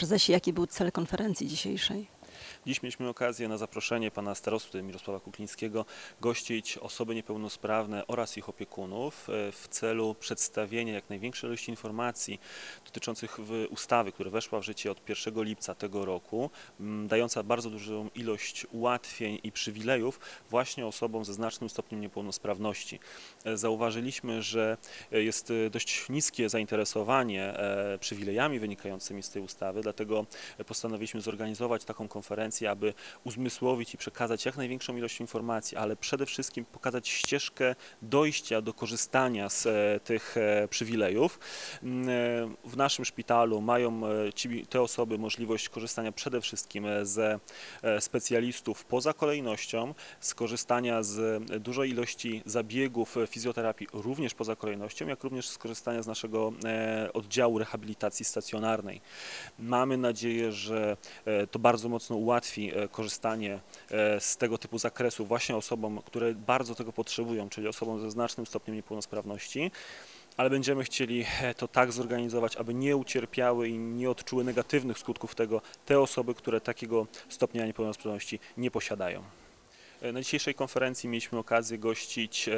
Prezesie, jaki był cel konferencji dzisiejszej? Dziś mieliśmy okazję na zaproszenie pana starosty Mirosława Kuklińskiego gościć osoby niepełnosprawne oraz ich opiekunów e, w celu przedstawienia jak największej ilości informacji dotyczących ustawy, która weszła w życie od 1 lipca tego roku, dająca bardzo dużą ilość ułatwień i przywilejów właśnie osobom ze znacznym stopniem niepełnosprawności. E, Zauważyliśmy, że e, jest dość niskie zainteresowanie przywilejami wynikającymi z tej ustawy, dlatego postanowiliśmy zorganizować taką konferencję, aby uzmysłowić i przekazać jak największą ilość informacji, ale przede wszystkim pokazać ścieżkę dojścia do korzystania z e, tych e, przywilejów. Mm, e, W naszym szpitalu mają te osoby możliwość korzystania przede wszystkim ze specjalistów poza kolejnością, skorzystania z dużej ilości zabiegów fizjoterapii również poza kolejnością, jak również skorzystania z naszego oddziału rehabilitacji stacjonarnej. Mamy nadzieję, że to bardzo mocno ułatwi e, korzystanie e, z tego typu zakresu właśnie osobom, które bardzo tego potrzebują, czyli osobom ze znacznym stopniem niepełnosprawności. Ale będziemy chcieli e, to tak zorganizować, aby nie ucierpiały i nie odczuły negatywnych skutków tego te osoby, które takiego stopnia niepełnosprawności nie posiadają. Na dzisiejszej konferencji mieliśmy okazję gościć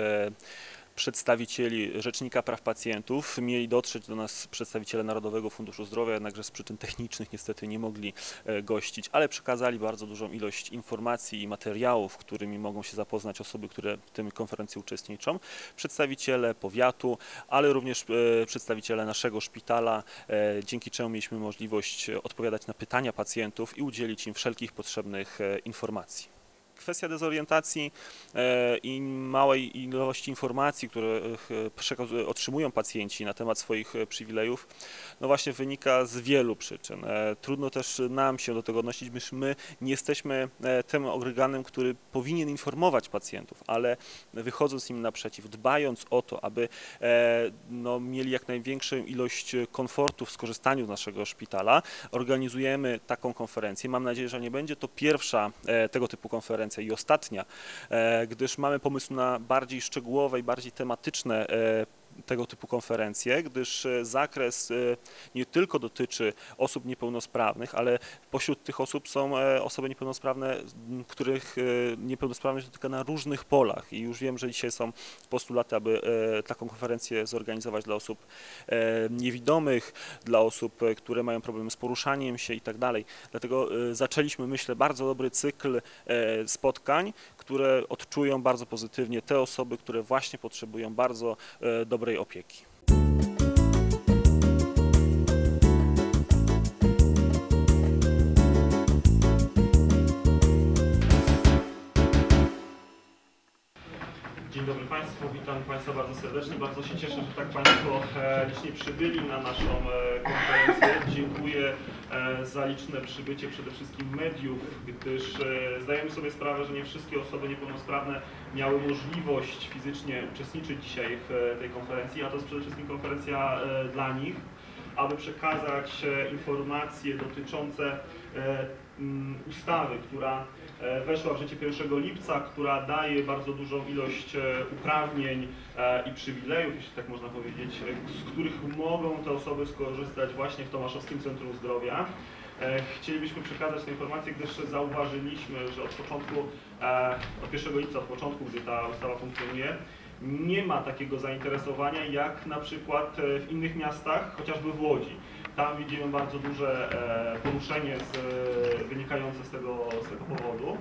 przedstawicieli Rzecznika Praw Pacjentów. Mieli dotrzeć do nas przedstawiciele Narodowego Funduszu Zdrowia, jednakże z przyczyn technicznych niestety nie mogli e, gościć, ale przekazali bardzo dużą ilość informacji i materiałów, którymi mogą się zapoznać osoby, które w tym konferencji uczestniczą. Przedstawiciele powiatu, ale również e, przedstawiciele naszego szpitala, e, dzięki czemu mieliśmy możliwość odpowiadać na pytania pacjentów i udzielić im wszelkich potrzebnych informacji. Kwestia dezorientacji e, i małej ilości informacji, które e, otrzymują pacjenci na temat swoich e, przywilejów, no właśnie wynika z wielu przyczyn. Trudno też nam się do tego odnosić, gdyż my nie jesteśmy tym organem, który powinien informować pacjentów, ale wychodząc im naprzeciw, dbając o to, aby no, mieli jak największą ilość komfortu w skorzystaniu z naszego szpitala, organizujemy taką konferencję. Mam nadzieję, że nie będzie to pierwsza tego typu konferencja i ostatnia, e, gdyż mamy pomysł na bardziej szczegółowe i bardziej tematyczne e, tego typu konferencje, gdyż e, zakres e, nie tylko dotyczy osób niepełnosprawnych, ale pośród tych osób są e, osoby niepełnosprawne, których niepełnosprawność dotyka na różnych polach i już wiem, że dzisiaj są postulaty, aby taką konferencję zorganizować dla osób niewidomych, dla osób, które mają problemy z poruszaniem się i tak dalej. Dlatego zaczęliśmy, myślę, bardzo dobry cykl spotkań, które odczują bardzo pozytywnie te osoby, które właśnie potrzebują bardzo e, dobrej opieki. Państwu, witam Państwa bardzo serdecznie. Bardzo się cieszę, że tak Państwo licznie przybyli na naszą e, konferencję. Dziękuję e, za liczne przybycie przede wszystkim mediów, gdyż e, zdajemy sobie sprawę, że nie wszystkie osoby niepełnosprawne miały możliwość fizycznie uczestniczyć dzisiaj w tej konferencji, a to jest przede wszystkim konferencja dla nich, aby przekazać informacje dotyczące ustawy, która e, weszła w życie 1 lipca, która daje bardzo dużą ilość e, uprawnień e, i przywilejów, jeśli tak można powiedzieć, z których mogą te osoby skorzystać właśnie w Tomaszowskim Centrum Zdrowia. Chcielibyśmy przekazać te informacje, gdyż zauważyliśmy, że od początku, od 1 lipca, od początku, gdy ta ustawa funkcjonuje, nie ma takiego zainteresowania jak na przykład w innych miastach, chociażby w Łodzi. Tam widzimy bardzo duże e, poruszenie z, e, wynikające z tego, z tego powodu.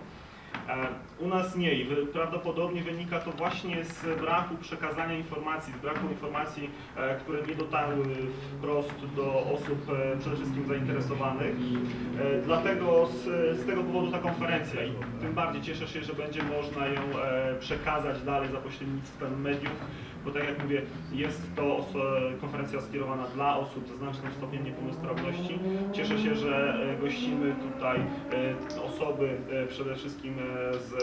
E, U nas nie i prawdopodobnie wynika to właśnie z braku przekazania informacji, z braku informacji, które nie dotarły wprost do osób przede wszystkim zainteresowanych. Dlatego z, z tego powodu ta konferencja i tym bardziej cieszę się, że będzie można ją przekazać dalej za pośrednictwem mediów, bo tak jak mówię, jest to konferencja skierowana dla osób ze znacznym stopniem niepełnosprawności. Cieszę się, że e, gościmy tutaj e, osoby e, przede wszystkim z,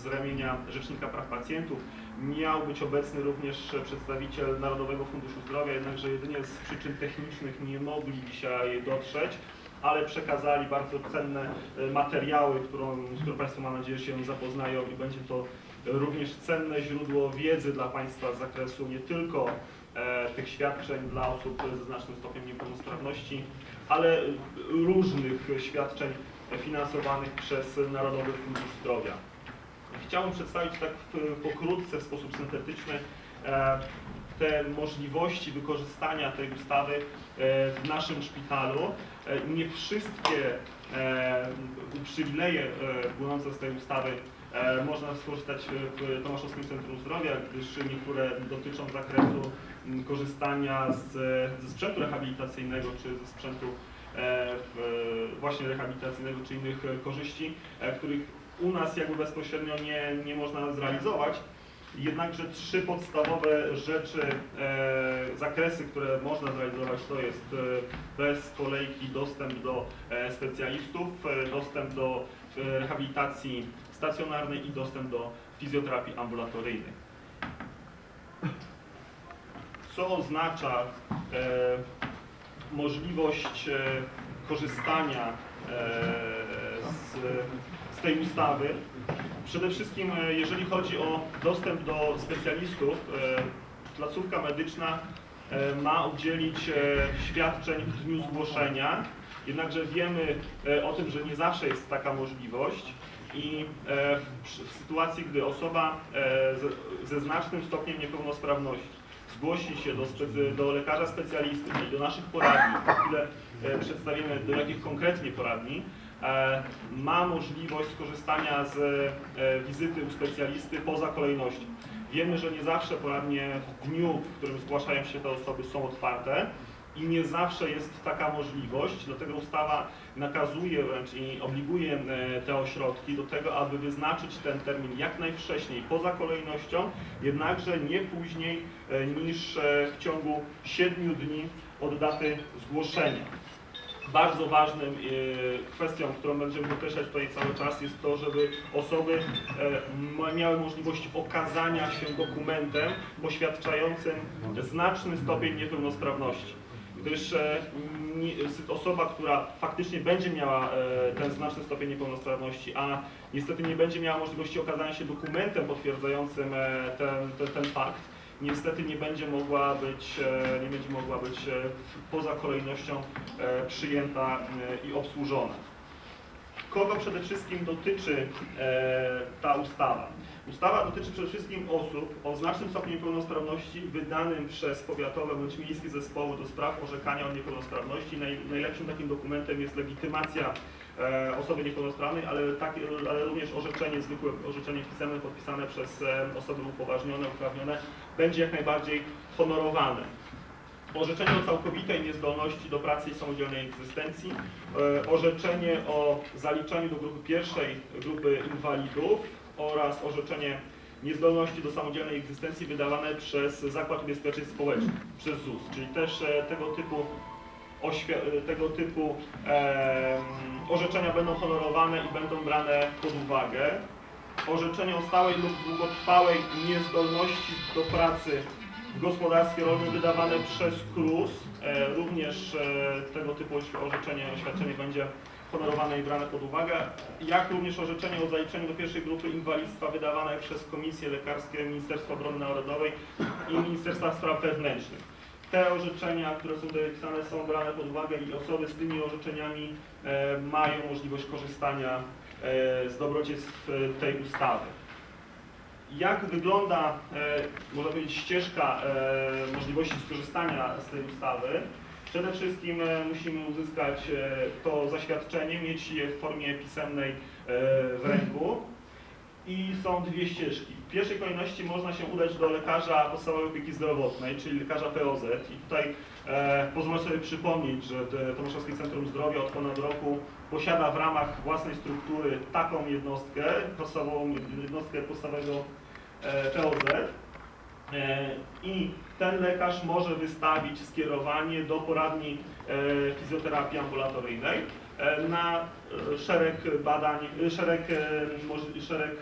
z ramienia Rzecznika Praw Pacjentów. Miał być obecny również przedstawiciel Narodowego Funduszu Zdrowia, jednakże jedynie z przyczyn technicznych nie mogli dzisiaj dotrzeć ale przekazali bardzo cenne materiały, którą, z Państwo mam nadzieję się zapoznają i będzie to również cenne źródło wiedzy dla Państwa z zakresu nie tylko e, tych świadczeń dla osób ze znacznym stopniem niepełnosprawności, ale różnych świadczeń finansowanych przez Narodowy Fundusz Zdrowia. Chciałbym przedstawić tak pokrótce, w sposób syntetyczny e, te możliwości wykorzystania tej ustawy e, w naszym szpitalu. Nie wszystkie przywileje płynące z tej ustawy można skorzystać w Tomaszowskim Centrum Zdrowia, gdyż niektóre dotyczą zakresu korzystania z, ze sprzętu rehabilitacyjnego czy ze sprzętu e, właśnie rehabilitacyjnego czy innych e, korzyści, e, których u nas jakby bezpośrednio nie, nie można zrealizować. Jednakże trzy podstawowe rzeczy, e, zakresy, które można zrealizować, to jest e, bez kolejki dostęp do e, specjalistów, e, dostęp do e, rehabilitacji stacjonarnej i dostęp do fizjoterapii ambulatoryjnej. Co oznacza e, możliwość e, korzystania e, z, z tej ustawy? Przede wszystkim, e, jeżeli chodzi o dostęp do specjalistów, e, placówka medyczna ma udzielić świadczeń w dniu zgłoszenia, jednakże wiemy o tym, że nie zawsze jest taka możliwość i e, w, sytuacji, gdy osoba e, ze, znacznym stopniem niepełnosprawności zgłosi się do, do lekarza specjalisty, czyli do naszych poradni, za chwilę e, przedstawimy do jakich konkretnie poradni, ma możliwość skorzystania z wizyty u specjalisty poza kolejnością. Wiemy, że nie zawsze poradnie w dniu, w którym zgłaszają się te osoby są otwarte i nie zawsze jest taka możliwość, dlatego ustawa nakazuje wręcz i obliguje e, te ośrodki do tego, aby wyznaczyć ten termin jak najwcześniej poza kolejnością, jednakże nie później e, niż e, w ciągu 7 dni od daty zgłoszenia. Bardzo ważnym kwestią, którą będziemy podkreślać tutaj cały czas jest to, żeby osoby miały możliwość okazania się dokumentem poświadczającym znaczny stopień niepełnosprawności gdyż e, osoba, która faktycznie będzie miała e, ten znaczny stopień niepełnosprawności, a niestety nie będzie miała możliwości okazania się dokumentem potwierdzającym e, ten, ten, ten fakt, niestety nie będzie mogła być, nie będzie mogła być poza kolejnością przyjęta i obsłużona. Kogo przede wszystkim dotyczy ta ustawa? Ustawa dotyczy przede wszystkim osób o znacznym stopniu niepełnosprawności wydanym przez powiatowe bądź miejskie zespoły do spraw orzekania o niepełnosprawności. Naj, najlepszym takim dokumentem jest legitymacja e, osoby niepełnosprawnej, ale, tak, ale również orzeczenie, zwykłe orzeczenie pisemne podpisane przez e, osoby upoważnione, uprawnione będzie jak najbardziej honorowane. Orzeczenie o całkowitej niezdolności do pracy i samodzielnej egzystencji, e, orzeczenie o zaliczaniu do grupy pierwszej grupy inwalidów oraz orzeczenie niezdolności do samodzielnej egzystencji wydawane przez Zakład Ubezpieczeń Społecznych, przez ZUS, czyli też e, tego typu, e, tego typu em, orzeczenia będą honorowane i będą brane pod uwagę. Orzeczenie o stałej lub długotrwałej niezdolności do pracy w gospodarstwie rolnym wydawane przez KRUS. E, również e, tego typu orzeczenie, oświadczenie będzie honorowane i brane pod uwagę, jak również orzeczenie o zaliczeniu do pierwszej grupy inwalidztwa wydawane przez Komisje Lekarskie Ministerstwa Obrony Narodowej i Ministerstwa Spraw Wewnętrznych. Te orzeczenia, które są tutaj wpisane, są brane pod uwagę i osoby z tymi orzeczeniami e, mają możliwość korzystania e, z dobrodziejstw e, tej ustawy. Jak wygląda, e, można powiedzieć, ścieżka e, możliwości skorzystania z tej ustawy? Przede wszystkim e, musimy uzyskać e, to zaświadczenie, mieć je w formie pisemnej e, w ręku. I są dwie ścieżki. W pierwszej kolejności można się udać do lekarza podstawowej opieki zdrowotnej, czyli lekarza POZ. I tutaj e, pozwolę sobie przypomnieć, że Tomaszowskie Centrum Zdrowia od ponad roku posiada w ramach własnej struktury taką jednostkę, podstawową jednostkę podstawowego e, POZ. E, I ten lekarz może wystawić skierowanie do poradni e, fizjoterapii ambulatoryjnej e, na e, szereg badań, szereg, szereg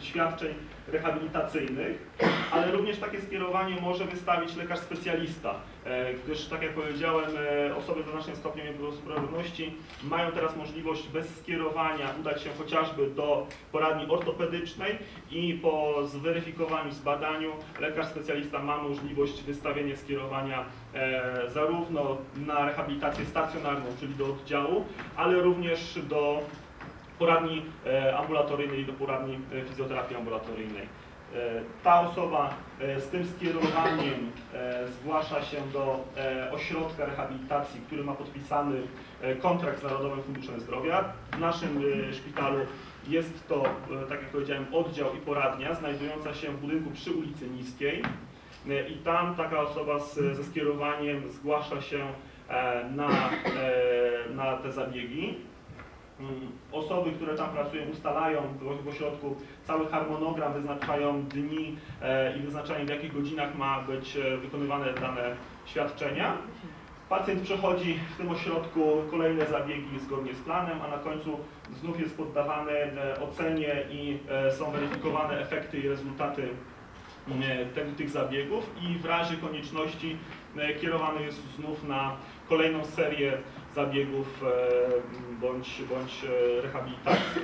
świadczeń rehabilitacyjnych, ale również takie skierowanie może wystawić lekarz specjalista, e, gdyż tak jak powiedziałem, e, osoby w znacznym stopniu niepełnosprawności mają teraz możliwość bez skierowania udać się chociażby do poradni ortopedycznej i po zweryfikowaniu, zbadaniu lekarz specjalista ma możliwość wystawienia skierowania e, zarówno na rehabilitację stacjonarną, czyli do oddziału, ale również do poradni e, ambulatoryjnej do poradni e, fizjoterapii ambulatoryjnej. E, Ta osoba z tym skierowaniem zgłasza się do ośrodka rehabilitacji, który ma podpisany kontrakt z Narodowym Funduszem Zdrowia. W naszym szpitalu jest to, tak jak powiedziałem, oddział i poradnia znajdująca się w budynku przy ulicy Niskiej. I tam taka osoba z, ze skierowaniem zgłasza się na, na te zabiegi. Mm, Osoby, które tam pracują, ustalają w- ośrodku cały harmonogram, wyznaczają dni e, i wyznaczają w jakich godzinach ma być e, wykonywane dane świadczenia. Pacjent przechodzi w tym ośrodku kolejne zabiegi zgodnie z planem, a na końcu znów jest poddawany e, ocenie i są weryfikowane efekty i rezultaty te- tych zabiegów i w razie konieczności kierowany jest znów na kolejną serię zabiegów e, bądź, bądź e, rehabilitacji.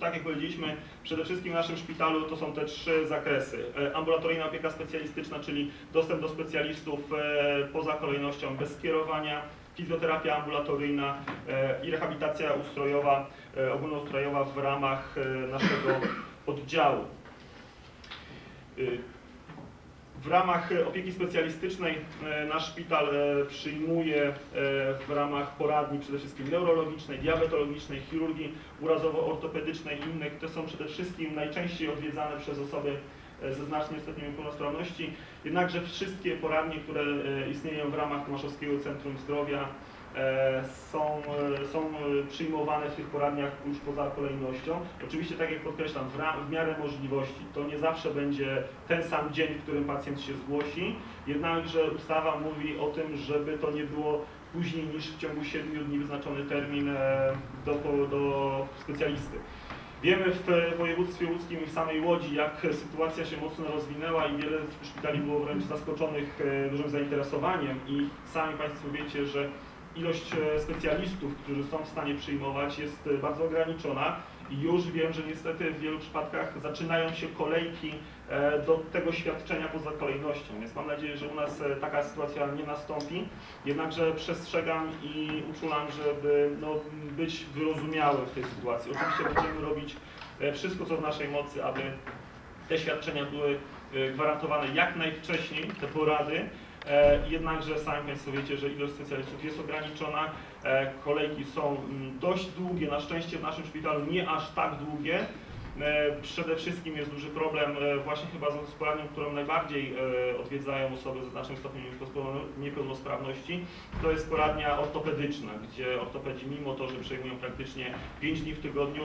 Tak jak powiedzieliśmy, przede wszystkim w naszym szpitalu to są te trzy zakresy. E, Ambulatoryjna opieka specjalistyczna, czyli dostęp do specjalistów poza kolejnością bez skierowania, fizjoterapia ambulatoryjna i rehabilitacja ustrojowa, ogólnoustrojowa w ramach naszego oddziału. W ramach opieki specjalistycznej e, nasz szpital e, przyjmuje e, w ramach poradni przede wszystkim neurologicznej, diabetologicznej, chirurgii urazowo-ortopedycznej i innych. To są przede wszystkim najczęściej odwiedzane przez osoby ze znacznym stopniem niepełnosprawności. Jednakże wszystkie poradnie, które istnieją w ramach Tomaszowskiego Centrum Zdrowia są, e, są e, przyjmowane w tych poradniach już poza kolejnością. Oczywiście, tak jak podkreślam, w, w miarę możliwości. To nie zawsze będzie ten sam dzień, w którym pacjent się zgłosi, jednakże ustawa mówi o tym, żeby to nie było później niż w ciągu 7 dni wyznaczony termin e, do, do specjalisty. Wiemy w województwie łódzkim i w samej Łodzi, jak sytuacja się mocno rozwinęła i wiele szpitali było wręcz zaskoczonych dużym zainteresowaniem i sami Państwo wiecie, że ilość e, specjalistów, którzy są w stanie przyjmować jest e, bardzo ograniczona i już wiem, że niestety w wielu przypadkach zaczynają się kolejki e, do tego świadczenia poza kolejnością, więc mam nadzieję, że u nas taka sytuacja nie nastąpi. Jednakże przestrzegam i uczulam, żeby no, być wyrozumiałym w tej sytuacji. Oczywiście będziemy robić wszystko, co w naszej mocy, aby te świadczenia były gwarantowane jak najwcześniej, te porady. E, Jednakże sami Państwo wiecie, że ilość specjalistów jest ograniczona, e, kolejki są mm, dość długie, na szczęście w naszym szpitalu nie aż tak długie. E, Przede wszystkim jest duży problem właśnie chyba z z poradnią, którą najbardziej odwiedzają osoby ze znacznym stopniem niepełnospra- niepełnosprawności. To jest poradnia ortopedyczna, gdzie ortopedzi mimo to, że przejmują praktycznie 5 dni w tygodniu,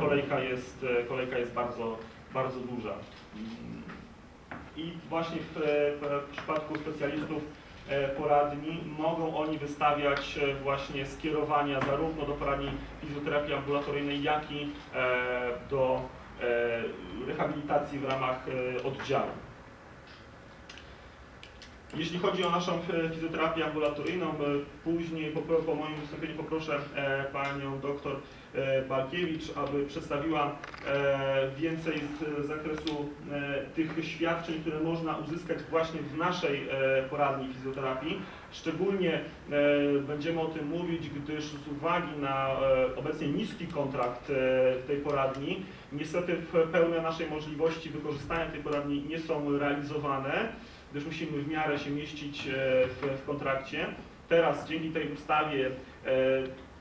kolejka jest, kolejka jest bardzo, bardzo duża. I właśnie w, w przypadku specjalistów e, poradni mogą oni wystawiać e, właśnie skierowania zarówno do poradni fizjoterapii ambulatoryjnej, jak i e, do e, rehabilitacji w ramach e, oddziału. Jeśli chodzi o naszą e, fizjoterapię ambulatoryjną, e, później po, po moim wystąpieniu poproszę e, panią doktor Balkiewicz, aby przedstawiła więcej z zakresu tych świadczeń, które można uzyskać właśnie w naszej poradni fizjoterapii. Szczególnie będziemy o tym mówić, gdyż z uwagi na obecnie niski kontrakt tej poradni, niestety pełne naszej możliwości wykorzystania tej poradni nie są realizowane gdyż musimy w miarę się mieścić e, w, w kontrakcie. Teraz dzięki tej ustawie e,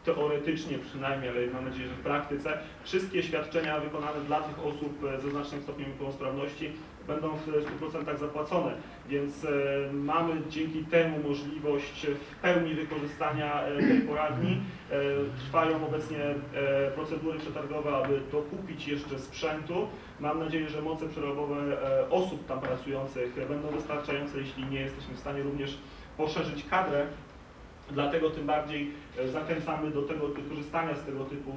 teoretycznie przynajmniej, ale mam nadzieję, że w praktyce, wszystkie świadczenia wykonane dla tych osób e, ze znacznym stopniem niepełnosprawności będą w 100% zapłacone, więc e, mamy dzięki temu możliwość w pełni wykorzystania e, tej poradni. E, Trwają obecnie procedury przetargowe, aby dokupić jeszcze sprzętu. Mam nadzieję, że moce przerobowe osób tam pracujących będą wystarczające. Jeśli nie, jesteśmy w stanie również poszerzyć kadrę Dlatego tym bardziej zachęcamy do tego do korzystania z tego typu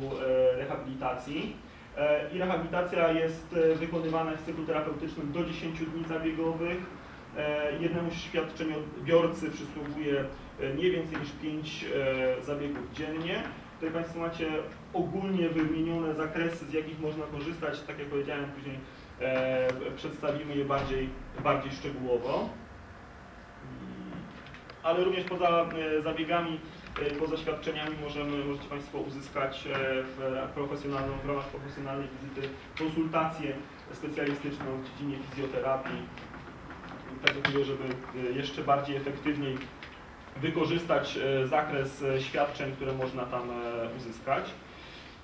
rehabilitacji. E, I rehabilitacja jest e, wykonywana w cyklu terapeutycznym do 10 dni zabiegowych. E, Jednemu świadczeniobiorcy przysługuje nie więcej niż 5 zabiegów dziennie. Tutaj Państwo macie ogólnie wymienione zakresy, z jakich można korzystać. Tak jak powiedziałem, później przedstawimy je bardziej, bardziej szczegółowo. Ale również poza zabiegami, e, poza świadczeniami możemy, możecie Państwo uzyskać e, w, profesjonalną, w ramach profesjonalnej wizyty konsultację specjalistyczną w dziedzinie fizjoterapii. Tak do żeby e, jeszcze bardziej efektywniej wykorzystać zakres świadczeń, które można tam uzyskać.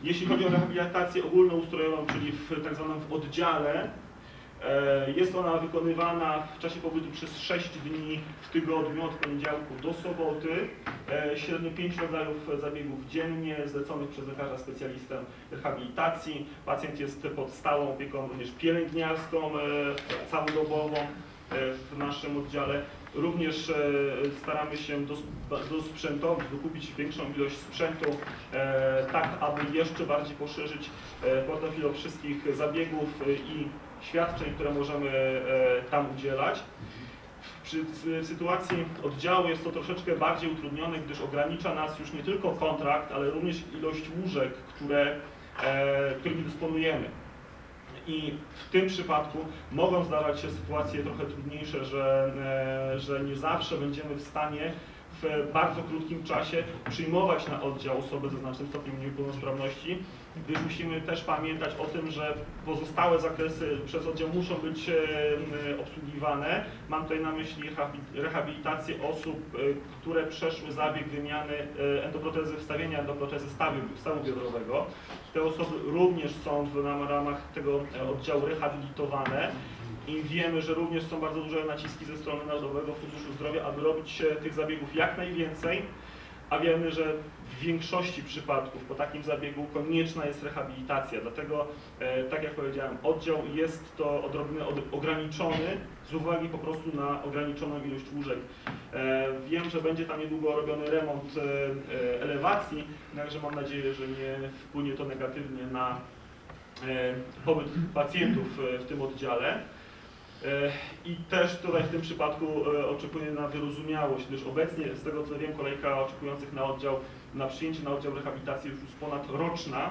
Jeśli chodzi o rehabilitację ogólnoustrojową, czyli w tak zwanym w oddziale, jest ona wykonywana w czasie pobytu przez 6 dni w tygodniu, od poniedziałku do soboty. E, Średnio 5 rodzajów zabiegów dziennie, zleconych przez lekarza specjalistę rehabilitacji. Pacjent jest pod stałą opieką również pielęgniarską, e, całodobową e, w naszym oddziale. Również staramy się dos- dosprzętowić, dokupić większą ilość sprzętu, tak aby jeszcze bardziej poszerzyć portofel o wszystkich zabiegów i świadczeń, które możemy tam udzielać. S- sytuacji oddziału jest to troszeczkę bardziej utrudnione, gdyż ogranicza nas już nie tylko kontrakt, ale również ilość łóżek, które, e, którymi dysponujemy. I w tym przypadku mogą zdawać się sytuacje trochę trudniejsze, że, e, że nie zawsze będziemy w stanie w bardzo krótkim czasie przyjmować na oddział osoby ze znacznym stopniem niepełnosprawności, gdyż musimy też pamiętać o tym, że pozostałe zakresy przez oddział muszą być obsługiwane. Mam tutaj na myśli rehabi- rehabilitację osób, e, które przeszły zabieg wymiany e, endoprotezy, wstawienia endoprotezy stawu, stawu biodrowego. Te osoby również są w ramach tego e, oddziału rehabilitowane i wiemy, że również są bardzo duże naciski ze strony Narodowego Funduszu Zdrowia, aby robić tych zabiegów jak najwięcej, a wiemy, że większości przypadków po takim zabiegu konieczna jest rehabilitacja. Dlatego, e, tak jak powiedziałem, oddział jest to odrobinę od, ograniczony z uwagi po prostu na ograniczoną ilość łóżek. E, wiem, że będzie tam niedługo robiony remont e, elewacji, także mam nadzieję, że nie wpłynie to negatywnie na pobyt pacjentów w tym oddziale. I też tutaj w tym przypadku oczekuję na wyrozumiałość, gdyż obecnie, z tego co wiem, kolejka oczekujących na oddział, na przyjęcie na oddział rehabilitacji już jest ponad roczna.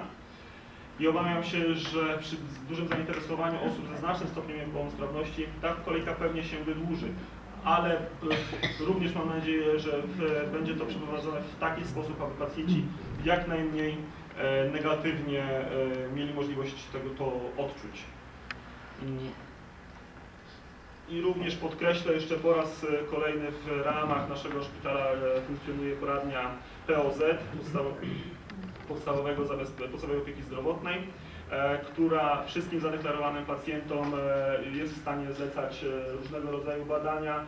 I obawiam się, że przy dużym zainteresowaniu osób ze znacznym stopniem niepełnosprawności ta kolejka pewnie się wydłuży. Ale e, również mam nadzieję, że będzie to przeprowadzone w taki sposób, aby pacjenci jak najmniej e, negatywnie e, mieli możliwość tego to odczuć. I również podkreślę jeszcze po raz e, kolejny w ramach naszego szpitala e, funkcjonuje poradnia POZ, podstawo- podstawowego podstawowej opieki zdrowotnej, e, która wszystkim zadeklarowanym pacjentom jest w stanie zlecać różnego rodzaju badania,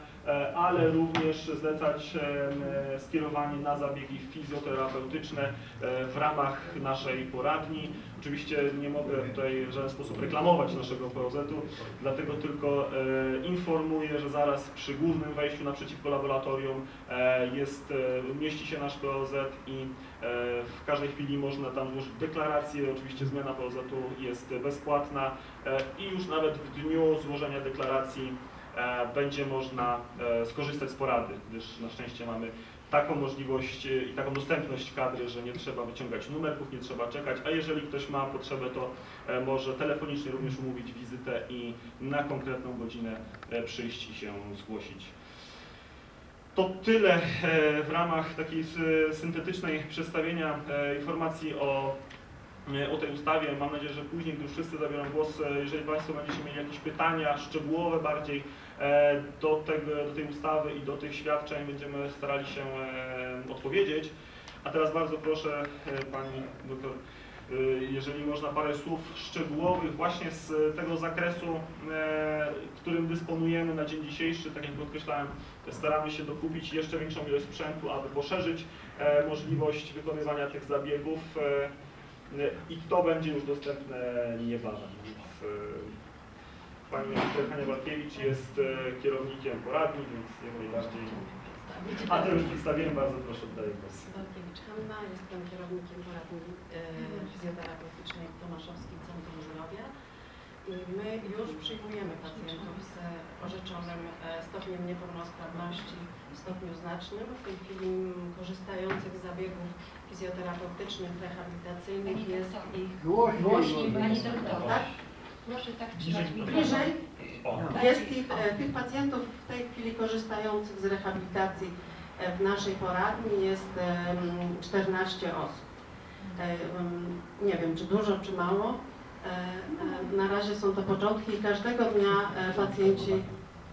ale również zlecać e, skierowanie na zabiegi fizjoterapeutyczne e, w ramach naszej poradni. Oczywiście nie mogę tutaj w żaden sposób reklamować naszego POZ-u, dlatego tylko e, informuję, że zaraz przy głównym wejściu naprzeciwko laboratorium e, jest, e, mieści się nasz POZ i e, w każdej chwili można tam złożyć deklarację. Oczywiście zmiana POZ-u jest bezpłatna e, i już nawet w dniu złożenia deklaracji e, będzie można e, skorzystać z porady, gdyż na szczęście mamy taką możliwość e, i taką dostępność kadry, że nie trzeba wyciągać numerków, nie trzeba czekać, a jeżeli ktoś ma potrzebę, to e, może telefonicznie również umówić wizytę i na konkretną godzinę e, przyjść i się zgłosić. To tyle e, w ramach takiej syntetycznej przedstawienia e, informacji o, e, o tej ustawie. Mam nadzieję, że później, gdy już wszyscy zabiorą głos, e, jeżeli Państwo będziecie mieli jakieś pytania szczegółowe bardziej e, do, tego, do tej ustawy i do tych świadczeń, będziemy starali się e, odpowiedzieć. A teraz bardzo proszę e, Pani doktor, e, jeżeli można parę słów szczegółowych właśnie z tego zakresu, e, którym dysponujemy na dzień dzisiejszy. Tak jak podkreślałem, staramy się dokupić jeszcze większą ilość sprzętu, aby poszerzyć e, możliwość wykonywania tych zabiegów e, e, i to będzie już dostępne niebawem. W, Pani minister Hania Bartkiewicz jest e, kierownikiem poradni, więc jak najbardziej. A to już przedstawiłem, bardzo proszę, oddaję głos. Barkiewicz Hanna, jestem kierownikiem poradni e, fizjoterapeutycznej w Tomaszowskim Centrum Zdrowia. I my już przyjmujemy pacjentów z orzeczonym e, stopniem niepełnosprawności w stopniu znacznym. W tej chwili korzystających z zabiegów fizjoterapeutycznych, rehabilitacyjnych jest ich Głośniej, pani doktor. tak? Proszę tak trzymać. Bliżej Jest ich, e, tych pacjentów w tej chwili korzystających z rehabilitacji e, w naszej poradni jest em, 14 osób. E, Nie wiem, czy dużo, czy mało. Na razie są to początki i każdego dnia pacjenci...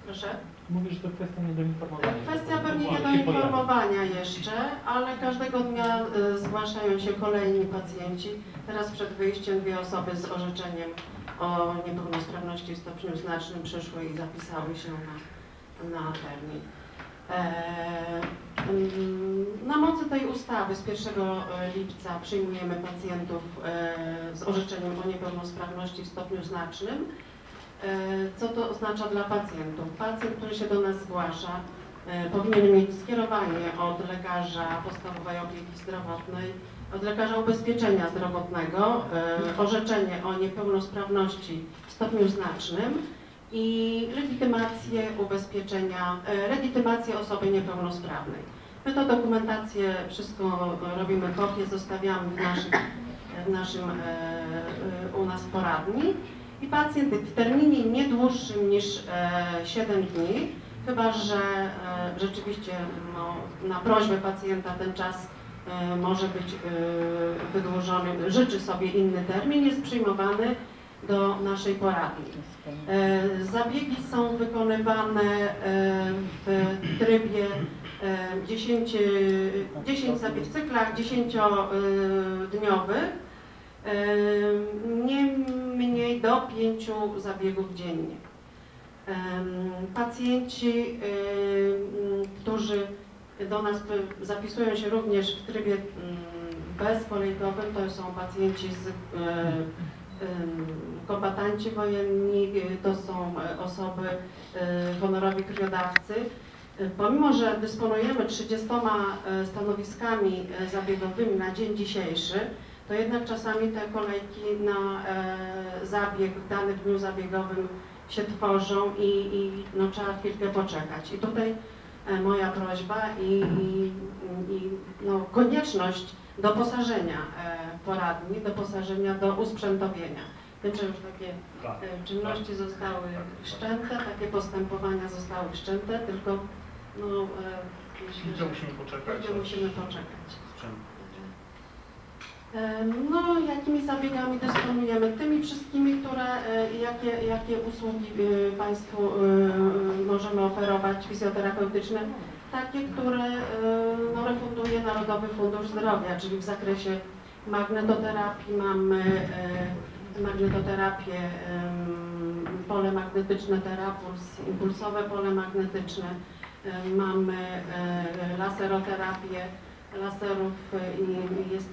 Proszę? Mówisz, że to kwestia niedoinformowania. Kwestia pewnie nie Ale do się pojawi. informowania jeszcze, ale każdego dnia zgłaszają się kolejni pacjenci. Teraz przed wyjściem dwie osoby z orzeczeniem o niepełnosprawności w stopniu znacznym przyszły i zapisały się na, na termin. E, mm, Na mocy tej ustawy z 1 lipca przyjmujemy pacjentów e, z orzeczeniem o niepełnosprawności w stopniu znacznym. E, Co to oznacza dla pacjentów? Pacjent, który się do nas zgłasza, e, powinien mieć skierowanie od lekarza podstawowej opieki zdrowotnej, od lekarza ubezpieczenia zdrowotnego, e, orzeczenie o niepełnosprawności w stopniu znacznym i legitymację ubezpieczenia, e, legitymację osoby niepełnosprawnej. My to dokumentację, wszystko robimy kopię, zostawiamy w naszym, w naszym e, u nas poradni i pacjent w terminie nie dłuższym niż e, 7 dni, chyba że rzeczywiście no, na prośbę pacjenta ten czas może być e, wydłużony, życzy sobie inny termin, jest przyjmowany do naszej poradni. E, Zabiegi są wykonywane e, w trybie e, 10, 10 zabieg, w cyklach 10-dniowych, nie mniej do 5 zabiegów dziennie. Pacjenci, którzy do nas zapisują się również w trybie mm, bezkolejkowym, to są pacjenci z e, kombatanci wojenni, y, to są e, osoby e, honorowi krwiodawcy. E, Pomimo, że dysponujemy 30 e, stanowiskami e, zabiegowymi na dzień dzisiejszy, to jednak czasami te kolejki na e, zabieg w danym dniu zabiegowym się tworzą i, i no, trzeba chwilkę poczekać. I tutaj e, moja prośba i, i, i no, konieczność doposażenia e, poradni, doposażenia do usprzętowienia. Wiem, że już takie tak. e, czynności zostały wszczęte, takie postępowania zostały wszczęte, tylko no, e, myślę, musimy poczekać. musimy poczekać. No, jakimi zabiegami dysponujemy? Tymi wszystkimi, które, e, jakie, jakie usługi e, Państwu e, możemy oferować fizjoterapeutyczne? Takie, które no, refunduje Narodowy Fundusz Zdrowia, czyli w zakresie magnetoterapii mamy magnetoterapię, pole magnetyczne Terapuls, impulsowe pole magnetyczne, mamy laseroterapię, laserów y, i jest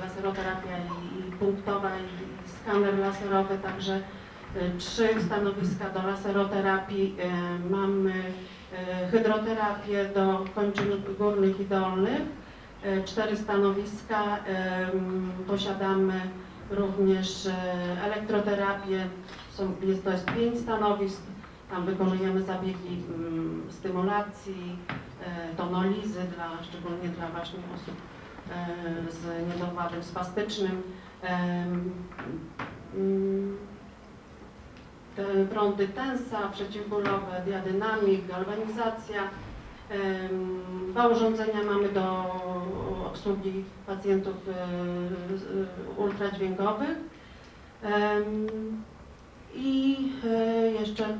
laseroterapia i, i punktowa i, i skaner laserowy, także y, trzy stanowiska do laseroterapii, y, mamy hydroterapię do kończyn górnych i dolnych, cztery stanowiska, posiadamy również elektroterapię, są, jest, to jest pięć stanowisk, tam wykonujemy zabiegi ym, stymulacji, tonolizy, dla, szczególnie dla właśnie osób e, z niedowładem spastycznym. Em, mm, Prądy tensa, przeciwbólowe, diadynamik, galwanizacja. Dwa urządzenia mamy do obsługi pacjentów e, ultradźwiękowych. I e, jeszcze e,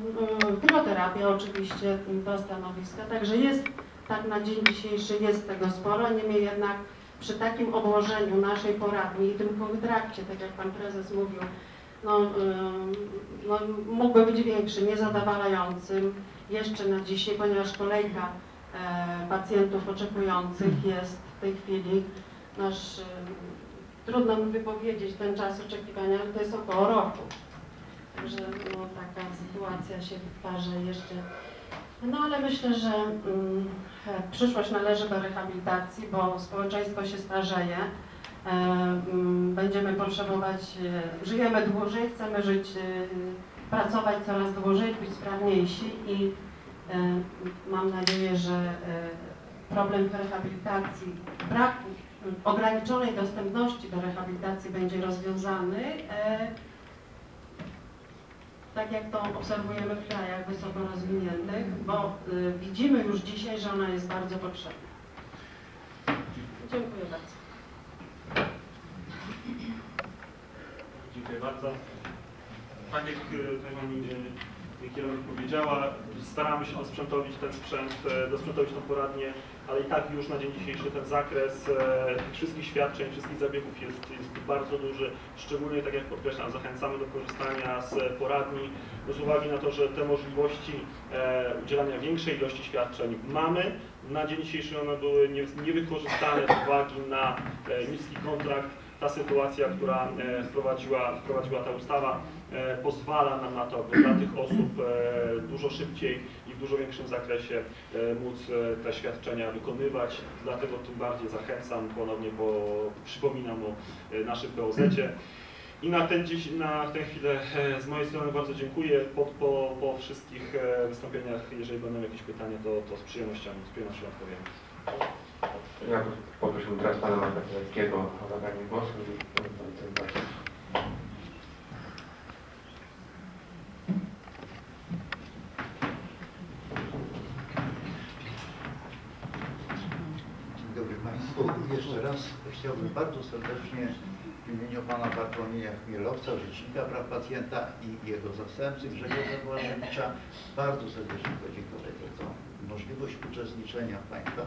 hydroterapia oczywiście, dwa stanowiska. Także jest, tak na dzień dzisiejszy jest tego sporo, niemniej jednak przy takim obłożeniu naszej poradni i tym kontrakcie, tak jak Pan Prezes mówił, no, no, mógłby być większy, niezadowalającym jeszcze na dzisiaj, ponieważ kolejka e, pacjentów oczekujących jest w tej chwili nasz, trudno mi wypowiedzieć ten czas oczekiwania, ale to jest około roku. Także no, taka sytuacja się wytwarza jeszcze. No ale myślę, że Przyszłość należy do rehabilitacji, bo społeczeństwo się starzeje. E, mm, Będziemy potrzebować, e, żyjemy dłużej, chcemy żyć, e, pracować coraz dłużej, być sprawniejsi i e, mam nadzieję, że e, problem rehabilitacji, braku, m, ograniczonej dostępności do rehabilitacji będzie rozwiązany. Tak jak to obserwujemy w krajach wysoko rozwiniętych, bo y, widzimy już dzisiaj, że ona jest bardzo potrzebna. Dziękuję bardzo. Dziękuję bardzo. Tak jak e, kierownik powiedziała, staramy się osprzętowić ten sprzęt, e, dosprzętowić tą poradnię, ale i tak już na dzień dzisiejszy ten zakres e, tych wszystkich świadczeń, wszystkich zabiegów jest, jest bardzo duży. Szczególnie, tak jak podkreślam, zachęcamy do korzystania z poradni, z uwagi na to, że te możliwości e, udzielania większej ilości świadczeń mamy, na dzień dzisiejszy one były nie- niewykorzystane z uwagi na niski kontrakt ta sytuacja, która e, wprowadziła, wprowadziła ta ustawa, e, pozwala nam na to, by dla tych osób e, dużo szybciej i w dużo większym zakresie móc te świadczenia wykonywać. Dlatego tym bardziej zachęcam, ponownie bo przypominam o naszym POZ-cie. I na, ten, dziś, na tę chwilę z mojej strony bardzo dziękuję. Po, po, po wszystkich wystąpieniach, jeżeli będą jakieś pytania, to, to z przyjemnością, z przyjemnością odpowiem. Ja bym poprosił teraz pana Marka Kwiatkowskiego o zabranie głosu. Dzień dobry Państwu. Jeszcze raz chciałbym bardzo serdecznie w imieniu Pana Bartłomieja Chmielowca, Rzecznika Praw Pacjenta i jego zastępcy Grzegorza Błaszewicza bardzo serdecznie podziękować za tą możliwość uczestniczenia w Państwa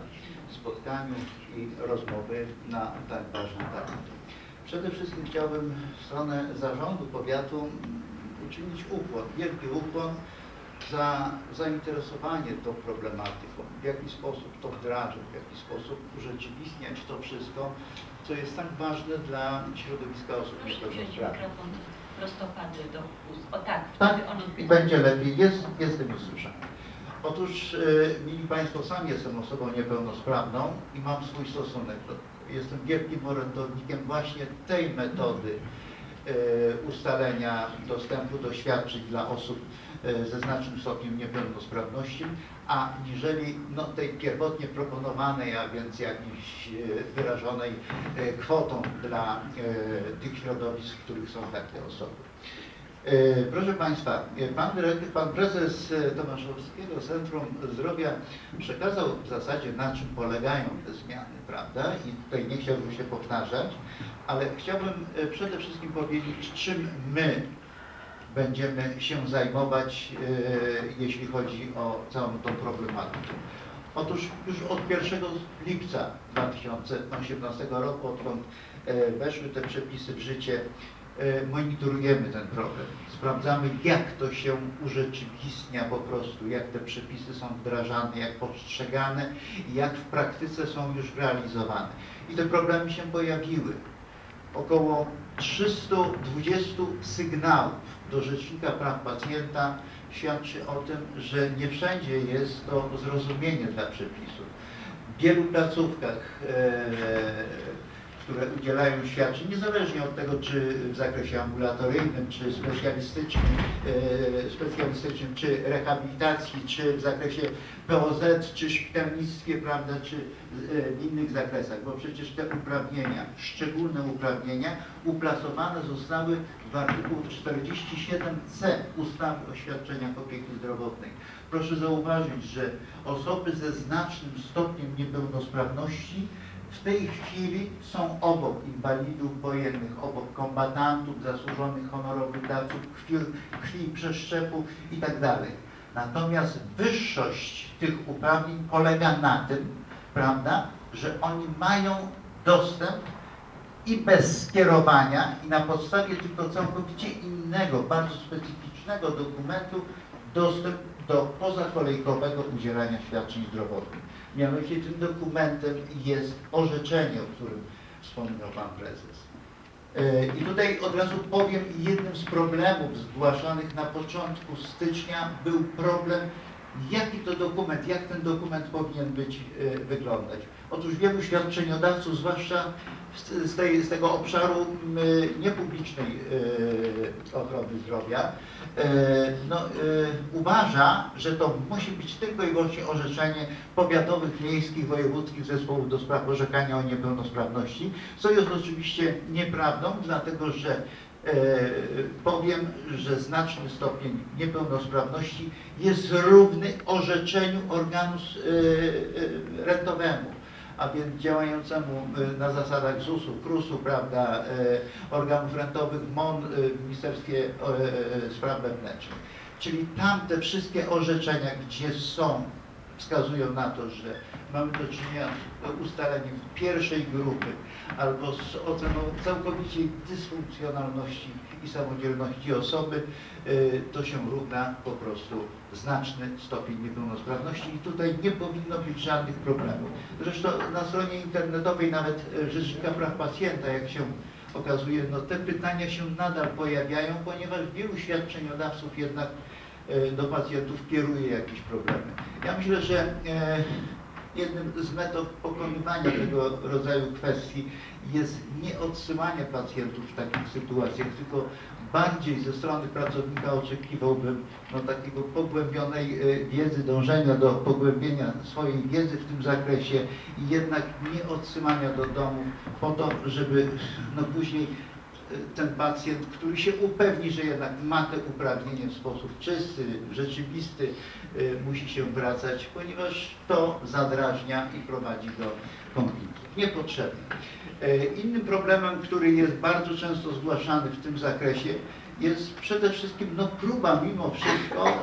spotkaniu i rozmowy na tak ważny temat. Przede wszystkim chciałbym w stronę zarządu powiatu uczynić ukłon, wielki ukłon za zainteresowanie tą problematyką, w jaki sposób to wdrażać, w jaki sposób urzeczywistniać to wszystko, co jest tak ważne dla środowiska osób niepełnosprawnych. prostopadły do ust. O tak, Tak, wtedy on będzie lepiej, jest, jestem już słyszany. Otóż, y, mili Państwo, sam jestem osobą niepełnosprawną i mam swój stosunek. Jestem wielkim orędownikiem właśnie tej metody y, ustalenia dostępu do świadczeń dla osób y, ze znacznym stopniem niepełnosprawności, a niżeli no, tej pierwotnie proponowanej, a więc jakiejś wyrażonej kwotą dla tych środowisk, w których są takie osoby. E, Proszę Państwa, e, pan, pan prezes e, Tomaszowskiego Centrum Zdrowia przekazał w zasadzie na czym polegają te zmiany, prawda? I tutaj nie chciałbym się powtarzać, ale chciałbym przede wszystkim powiedzieć, czym my będziemy się zajmować, jeśli chodzi o całą tą problematykę. Otóż już od 1 lipca 2018 roku, odkąd weszły te przepisy w życie, monitorujemy ten problem. Sprawdzamy, jak to się urzeczywistnia po prostu, jak te przepisy są wdrażane, jak postrzegane jak w praktyce są już realizowane. I te problemy się pojawiły. Około 320 sygnałów do Rzecznika Praw Pacjenta świadczy o tym, że nie wszędzie jest to zrozumienie dla przepisów. W wielu placówkach, e, które udzielają świadczeń, niezależnie od tego, czy w zakresie ambulatoryjnym, czy specjalistycznym, e, specjalistycznym czy rehabilitacji, czy w zakresie POZ, czy szpitalnictwie, prawda, czy e, w innych zakresach, bo przecież te uprawnienia, szczególne uprawnienia uplasowane zostały w artykuł 47c ustawy o świadczeniach opieki zdrowotnej. Proszę zauważyć, że osoby ze znacznym stopniem niepełnosprawności w tej chwili są obok inwalidów wojennych, obok kombatantów, zasłużonych honorowych dawców krwi, krwi przeszczepu itd. Natomiast wyższość tych uprawnień polega na tym, prawda, że oni mają dostęp i bez skierowania i na podstawie tylko całkowicie innego, bardzo specyficznego dokumentu dostęp do pozakolejkowego udzielania świadczeń zdrowotnych. Mianowicie tym dokumentem jest orzeczenie, o którym wspominał Pan Prezes. E, I tutaj od razu powiem, jednym z problemów zgłaszanych na początku stycznia był problem Jaki to dokument, jak ten dokument powinien być, e, wyglądać? Otóż wielu świadczeniodawców, zwłaszcza z, tej, z tego obszaru m, niepublicznej e, ochrony zdrowia, e, no, e, uważa, że to musi być tylko i wyłącznie orzeczenie powiatowych, miejskich, wojewódzkich zespołów do spraw orzekania o niepełnosprawności, co jest oczywiście nieprawdą, dlatego że powiem, że znaczny stopień niepełnosprawności jest równy orzeczeniu organu rentowemu, a więc działającemu e, na zasadach ZUS-u, KRUS-u, prawda, e, organów rentowych MON w Ministerstwie Spraw Wewnętrznych. Czyli tam te wszystkie orzeczenia, gdzie są, wskazują na to, że mamy do czynienia z ustaleniem pierwszej grupy albo z oceną całkowitej dysfunkcjonalności i samodzielności osoby, y, to się równa po prostu znaczny stopień niepełnosprawności i tutaj nie powinno być żadnych problemów. Zresztą na stronie internetowej nawet y, Rzecznika Praw Pacjenta, jak się okazuje, no te pytania się nadal pojawiają, ponieważ wielu świadczeniodawców jednak e, do pacjentów kieruje jakieś problemy. Ja myślę, że e, jednym z metod pokonywania tego rodzaju kwestii jest nie odsyłanie pacjentów w takich sytuacjach, tylko bardziej ze strony pracownika oczekiwałbym no, takiego pogłębionej e, wiedzy, dążenia do pogłębienia swojej wiedzy w tym zakresie i jednak nie odsyłania do domu po to, żeby no, później e, ten pacjent, który się upewni, że jednak ma te uprawnienie w sposób czysty, rzeczywisty, y, musi się wracać, ponieważ to zadrażnia i prowadzi do konfliktów niepotrzebnych. Y, Innym problemem, który jest bardzo często zgłaszany w tym zakresie, jest przede wszystkim no, próba mimo wszystko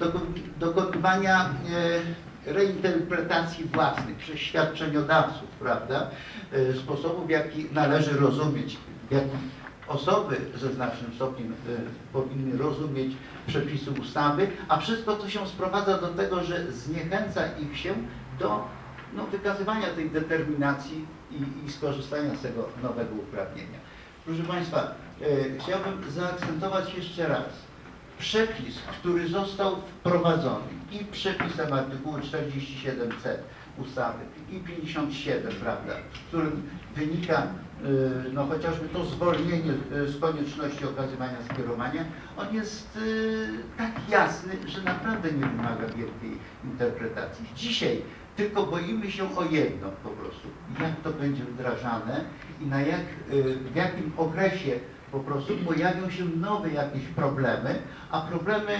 dokon- dokonywania y, reinterpretacji własnych przez świadczeniodawców, prawda, sposobu w jaki należy rozumieć, w jaki osoby ze znacznym stopniem powinny rozumieć przepisy ustawy, a wszystko, co się sprowadza do tego, że zniechęca ich się do no, wykazywania tej determinacji i, i skorzystania z tego nowego uprawnienia. Proszę Państwa, y, chciałbym zaakcentować jeszcze raz. Przepis, który został wprowadzony i przepisem artykułu 47c ustawy i 57, prawda, w którym wynika y, no, chociażby to zwolnienie y, z konieczności okazywania skierowania, on jest tak jasny, że naprawdę nie wymaga wielkiej interpretacji. Dzisiaj tylko boimy się o jedno po prostu, jak to będzie wdrażane i na jak, y, w jakim okresie po prostu pojawią się nowe jakieś problemy, a problemy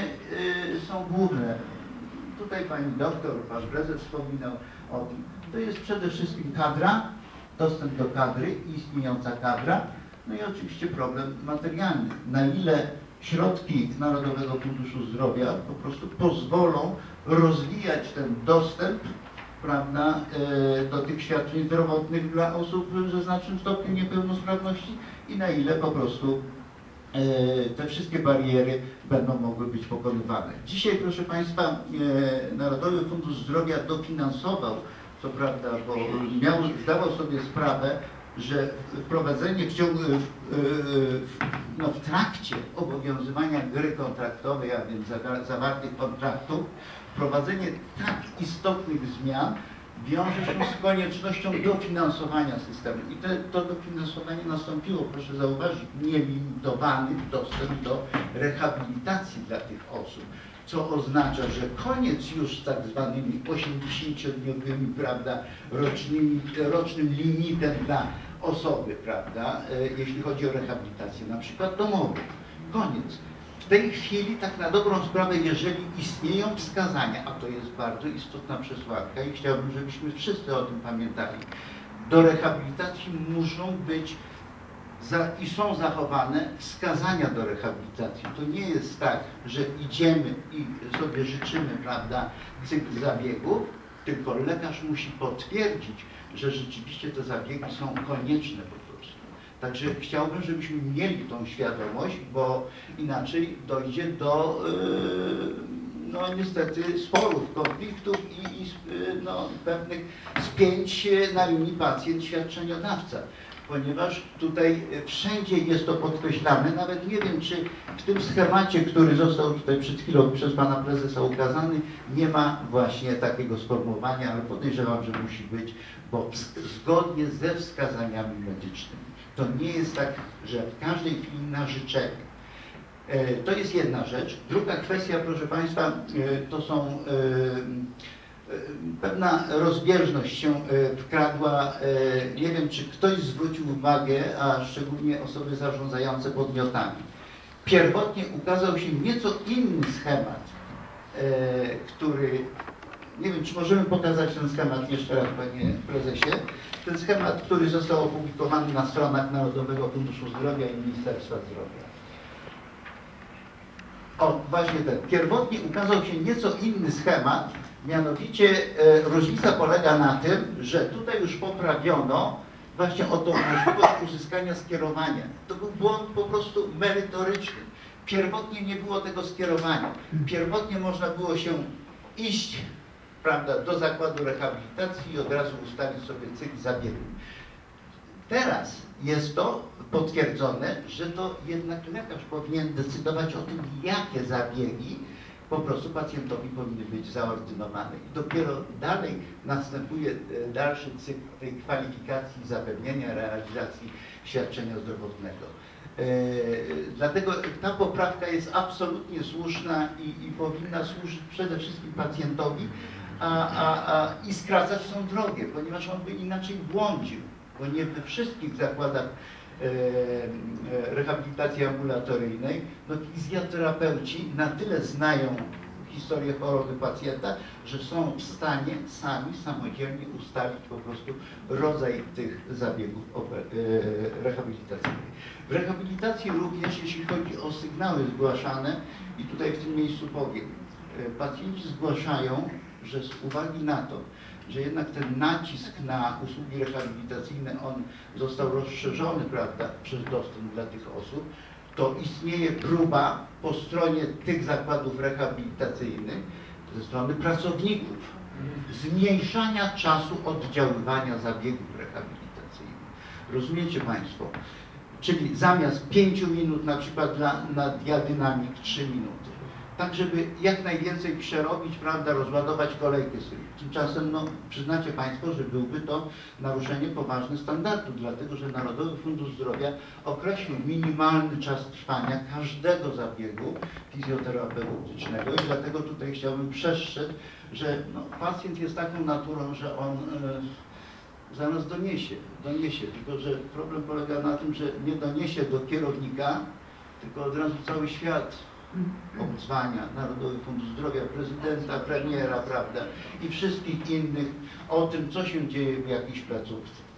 y, są główne. Tutaj pani doktor, pan prezes wspominał o tym. To jest przede wszystkim kadra, dostęp do kadry, istniejąca kadra, no i oczywiście problem materialny. Na ile środki Narodowego Funduszu Zdrowia po prostu pozwolą rozwijać ten dostęp prawda, e, do tych świadczeń zdrowotnych dla osób ze znacznym stopniem niepełnosprawności i na ile po prostu e, te wszystkie bariery będą mogły być pokonywane. Dzisiaj, proszę Państwa, e, Narodowy Fundusz Zdrowia dofinansował, co prawda, bo miał, zdawał sobie sprawę, że wprowadzenie w ciągu, no, w trakcie obowiązywania gry kontraktowej, a więc zawa- zawartych kontraktów, wprowadzenie tak istotnych zmian wiąże się z koniecznością dofinansowania systemu. I te, to dofinansowanie nastąpiło, proszę zauważyć, nielimitowany dostęp do rehabilitacji dla tych osób, co oznacza, że koniec już z tak zwanymi 80-dniowymi, prawda, rocznymi, rocznym limitem dla osoby, prawda, e, jeśli chodzi o rehabilitację, na przykład domową. Koniec. Tej chwili, tak na dobrą sprawę, jeżeli istnieją wskazania, a to jest bardzo istotna przesłanka i chciałbym, żebyśmy wszyscy o tym pamiętali, do rehabilitacji muszą być za, i są zachowane wskazania do rehabilitacji. To nie jest tak, że idziemy i sobie życzymy, prawda, cykl zabiegów, tylko lekarz musi potwierdzić, że rzeczywiście te zabiegi są konieczne. Także chciałbym, żebyśmy mieli tą świadomość, bo inaczej dojdzie do, yy, no niestety, sporów, konfliktów i, i yy, no, pewnych spięć na linii pacjent-świadczeniodawca. ponieważ tutaj wszędzie jest to podkreślane. Nawet nie wiem, czy w tym schemacie, który został tutaj przed chwilą przez pana prezesa ukazany, nie ma właśnie takiego sformułowania, ale podejrzewam, że musi być, bo zgodnie ze wskazaniami medycznymi. To nie jest tak, że w każdej chwili na życzenie. E, To jest jedna rzecz. Druga kwestia, proszę Państwa, e, to są e, pewna rozbieżność się wkradła. Nie wiem, czy ktoś zwrócił uwagę, a szczególnie osoby zarządzające podmiotami. Pierwotnie ukazał się nieco inny schemat, który nie wiem, czy możemy pokazać ten schemat jeszcze raz, panie prezesie. Ten schemat, który został opublikowany na stronach Narodowego Funduszu Zdrowia i Ministerstwa Zdrowia. O, właśnie ten. Pierwotnie ukazał się nieco inny schemat, mianowicie e, różnica polega na tym, że tutaj już poprawiono właśnie o tą możliwość uzyskania skierowania. To był błąd po prostu merytoryczny. Pierwotnie nie było tego skierowania. Pierwotnie można było się iść prawda, do zakładu rehabilitacji i od razu ustalić sobie cykl zabiegu. Teraz jest to potwierdzone, że to jednak lekarz powinien decydować o tym, jakie zabiegi po prostu pacjentowi powinny być zaordynowane. I dopiero dalej następuje e, dalszy cykl tej kwalifikacji, zapewnienia, realizacji świadczenia zdrowotnego. E, Dlatego ta poprawka jest absolutnie słuszna i, i powinna służyć przede wszystkim pacjentowi a, a, a, i skracać tą drogę, ponieważ on by inaczej błądził, bo nie we wszystkich zakładach e, e, rehabilitacji ambulatoryjnej, no fizjoterapeuci na tyle znają historię choroby pacjenta, że są w stanie sami, samodzielnie ustalić po prostu rodzaj tych zabiegów e, rehabilitacyjnych. W rehabilitacji również, jeśli chodzi o sygnały zgłaszane, i tutaj w tym miejscu powiem, e, pacjenci zgłaszają, że z uwagi na to, że jednak ten nacisk na usługi rehabilitacyjne, on został rozszerzony, prawda, przez dostęp dla tych osób, to istnieje próba po stronie tych zakładów rehabilitacyjnych, ze strony pracowników, zmniejszania czasu oddziaływania zabiegów rehabilitacyjnych. Rozumiecie Państwo? Czyli zamiast 5 minut na przykład dla, na diadynamik 3 minuty. Tak, żeby jak najwięcej przerobić, prawda, rozładować kolejkę. Tymczasem, no, przyznacie Państwo, że byłby to naruszenie poważnych standardów, dlatego że Narodowy Fundusz Zdrowia określił minimalny czas trwania każdego zabiegu fizjoterapeutycznego i dlatego tutaj chciałbym przestrzec, że no, pacjent jest taką naturą, że on e, zaraz doniesie, doniesie, tylko że problem polega na tym, że nie doniesie do kierownika, tylko od razu cały świat obdzwania, Narodowy Fundusz Zdrowia, prezydenta, premiera, prawda, i wszystkich innych o tym, co się dzieje w jakiejś placówce.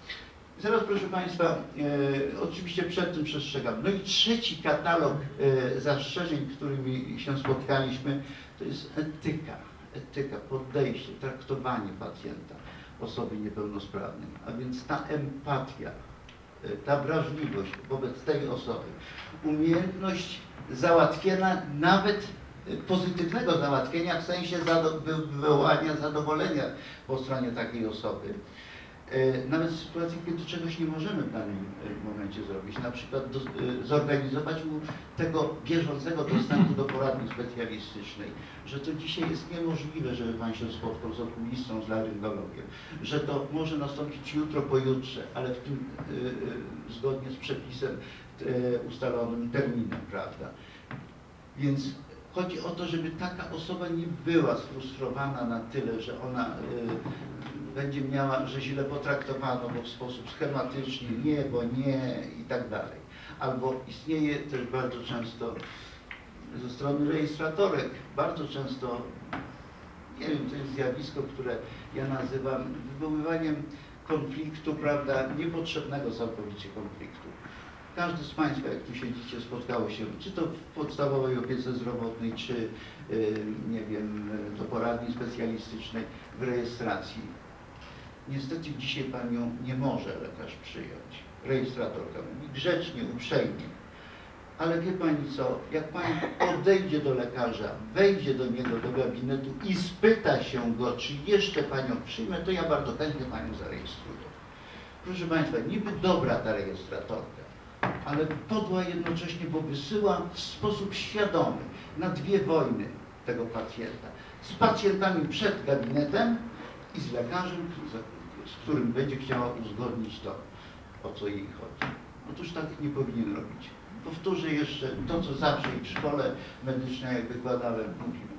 Zaraz, proszę Państwa, e, oczywiście przed tym przestrzegam. No i trzeci katalog e, zastrzeżeń, którymi się spotkaliśmy, to jest etyka. Etyka, podejście, traktowanie pacjenta, osoby niepełnosprawnej. A więc ta empatia, e, ta wrażliwość wobec tej osoby, umiejętność załatwienia nawet e, pozytywnego załatwienia w sensie wywołania zadowolenia po stronie takiej osoby. E, Nawet w sytuacji, kiedy czegoś nie możemy w danym e, momencie zrobić, na przykład do, zorganizować mu tego bieżącego dostępu do poradni specjalistycznej, że to dzisiaj jest niemożliwe, żeby Pan się spotkał z okulistą, z laryngologiem, że to może nastąpić jutro, pojutrze, ale w tym zgodnie z przepisem ustalonym terminem, prawda? Więc chodzi o to, żeby taka osoba nie była sfrustrowana na tyle, że ona y, będzie miała, że źle potraktowano, bo w sposób schematyczny, nie, bo nie i tak dalej. Albo istnieje też bardzo często ze strony rejestratorek, bardzo często, nie wiem, to jest zjawisko, które ja nazywam wywoływaniem konfliktu, prawda, niepotrzebnego całkowicie konfliktu. Każdy z Państwa, jak tu siedzicie, spotkało się, czy to w podstawowej opiece zdrowotnej, czy y, nie wiem, do poradni specjalistycznej w rejestracji. Niestety dzisiaj Panią nie może lekarz przyjąć. Rejestratorka mówi grzecznie, uprzejmie. Ale wie Pani co, jak Pani podejdzie do lekarza, wejdzie do niego do gabinetu i spyta się go, czy jeszcze Panią przyjmę, to ja bardzo chętnie Panią zarejestruję. Proszę Państwa, niby dobra ta rejestratorka, ale podła jednocześnie, bo wysyła w sposób świadomy na dwie wojny tego pacjenta. Z pacjentami przed gabinetem i z lekarzem, z- którym będzie chciała uzgodnić to, o co jej chodzi. Otóż tak nie powinien robić. Powtórzę jeszcze to, co zawsze i w szkole medycznej, jak wykładałem, mówimy.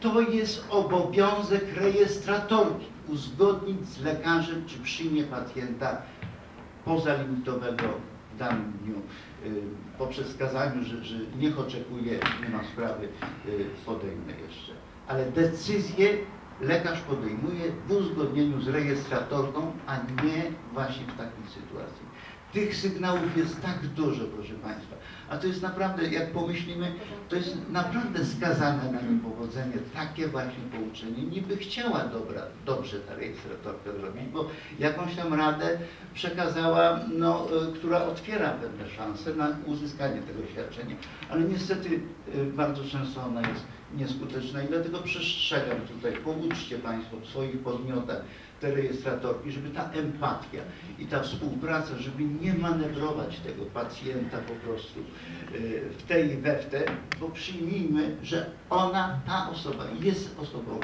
To jest obowiązek rejestratorki uzgodnić z lekarzem, czy przyjmie pacjenta pozalimitowego danym dniu. Y, Po przeskazaniu, że, że niech oczekuje, nie ma sprawy, y, podejmę jeszcze. Ale decyzję lekarz podejmuje w uzgodnieniu z rejestratorką, a nie właśnie w takiej sytuacji. Tych sygnałów jest tak dużo, proszę Państwa. A to jest naprawdę, jak pomyślimy, to jest naprawdę skazane na niepowodzenie takie właśnie pouczenie. Niby chciała dobra, dobrze ta rejestratorka zrobić, bo jakąś tam radę przekazała, no, y, która otwiera pewne szanse na uzyskanie tego świadczenia, ale niestety y, bardzo często ona jest nieskuteczna i dlatego przestrzegam tutaj, pouczcie Państwo w swoich podmiotach te rejestratorki, żeby ta empatia i ta współpraca, żeby nie manewrować tego pacjenta po prostu y, w tej i we w te, bo przyjmijmy, że ona, ta osoba jest osobą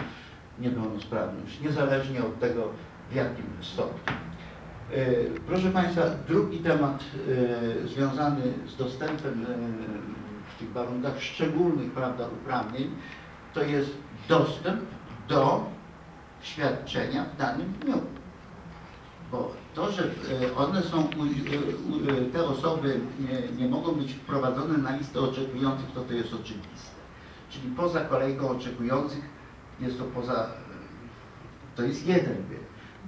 niepełnosprawną, niezależnie od tego w jakim stopniu. Y, Proszę Państwa, drugi temat y, związany z dostępem w tych warunkach szczególnych prawda, uprawnień to jest dostęp do świadczenia w danym dniu. Bo to, że one są, te osoby nie, nie mogą być wprowadzone na listę oczekujących, to to jest oczywiste. Czyli poza kolejką oczekujących jest to poza, to jest jeden byt.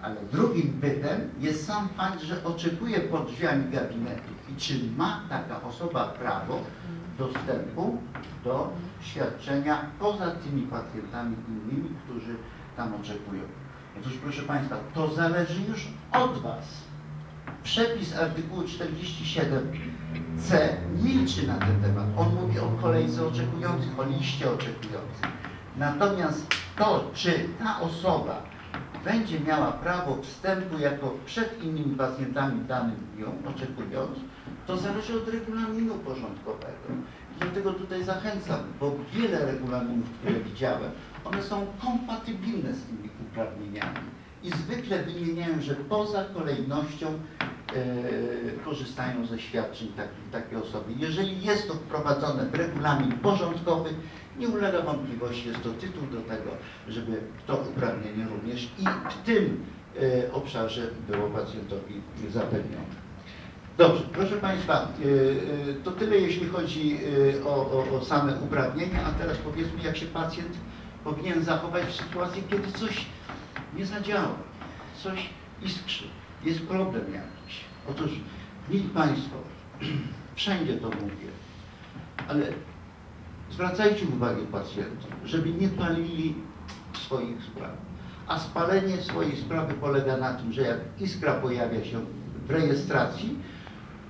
Ale drugim bytem jest sam fakt, że oczekuje pod drzwiami gabinetu i czy ma taka osoba prawo dostępu do świadczenia poza tymi pacjentami innymi, którzy tam oczekują. Otóż proszę Państwa, to zależy już od Was. Przepis artykułu 47c milczy na ten temat. On mówi o kolejce oczekujących, o liście oczekujących. Natomiast to, czy ta osoba będzie miała prawo wstępu jako przed innymi pacjentami w danym dniu, oczekując, to zależy od regulaminu porządkowego. Dlatego tutaj zachęcam, bo wiele regulaminów, które widziałem, one są kompatybilne z tymi uprawnieniami i zwykle wymieniają, że poza kolejnością e, korzystają ze świadczeń taki, takie osoby. Jeżeli jest to wprowadzone w regulamin porządkowy, nie ulega wątpliwości, jest to tytuł do tego, żeby to uprawnienie również i w tym e, obszarze było pacjentowi zapewnione. Dobrze, proszę Państwa, y, y, to tyle jeśli chodzi y, o, o, o same uprawnienia, a teraz powiedzmy jak się pacjent powinien zachować w sytuacji, kiedy coś nie zadziała, coś iskrzy, jest problem jakiś. Otóż, mili Państwo, wszędzie to mówię, ale zwracajcie uwagę pacjentom, żeby nie palili swoich spraw. A spalenie swojej sprawy polega na tym, że jak iskra pojawia się w rejestracji,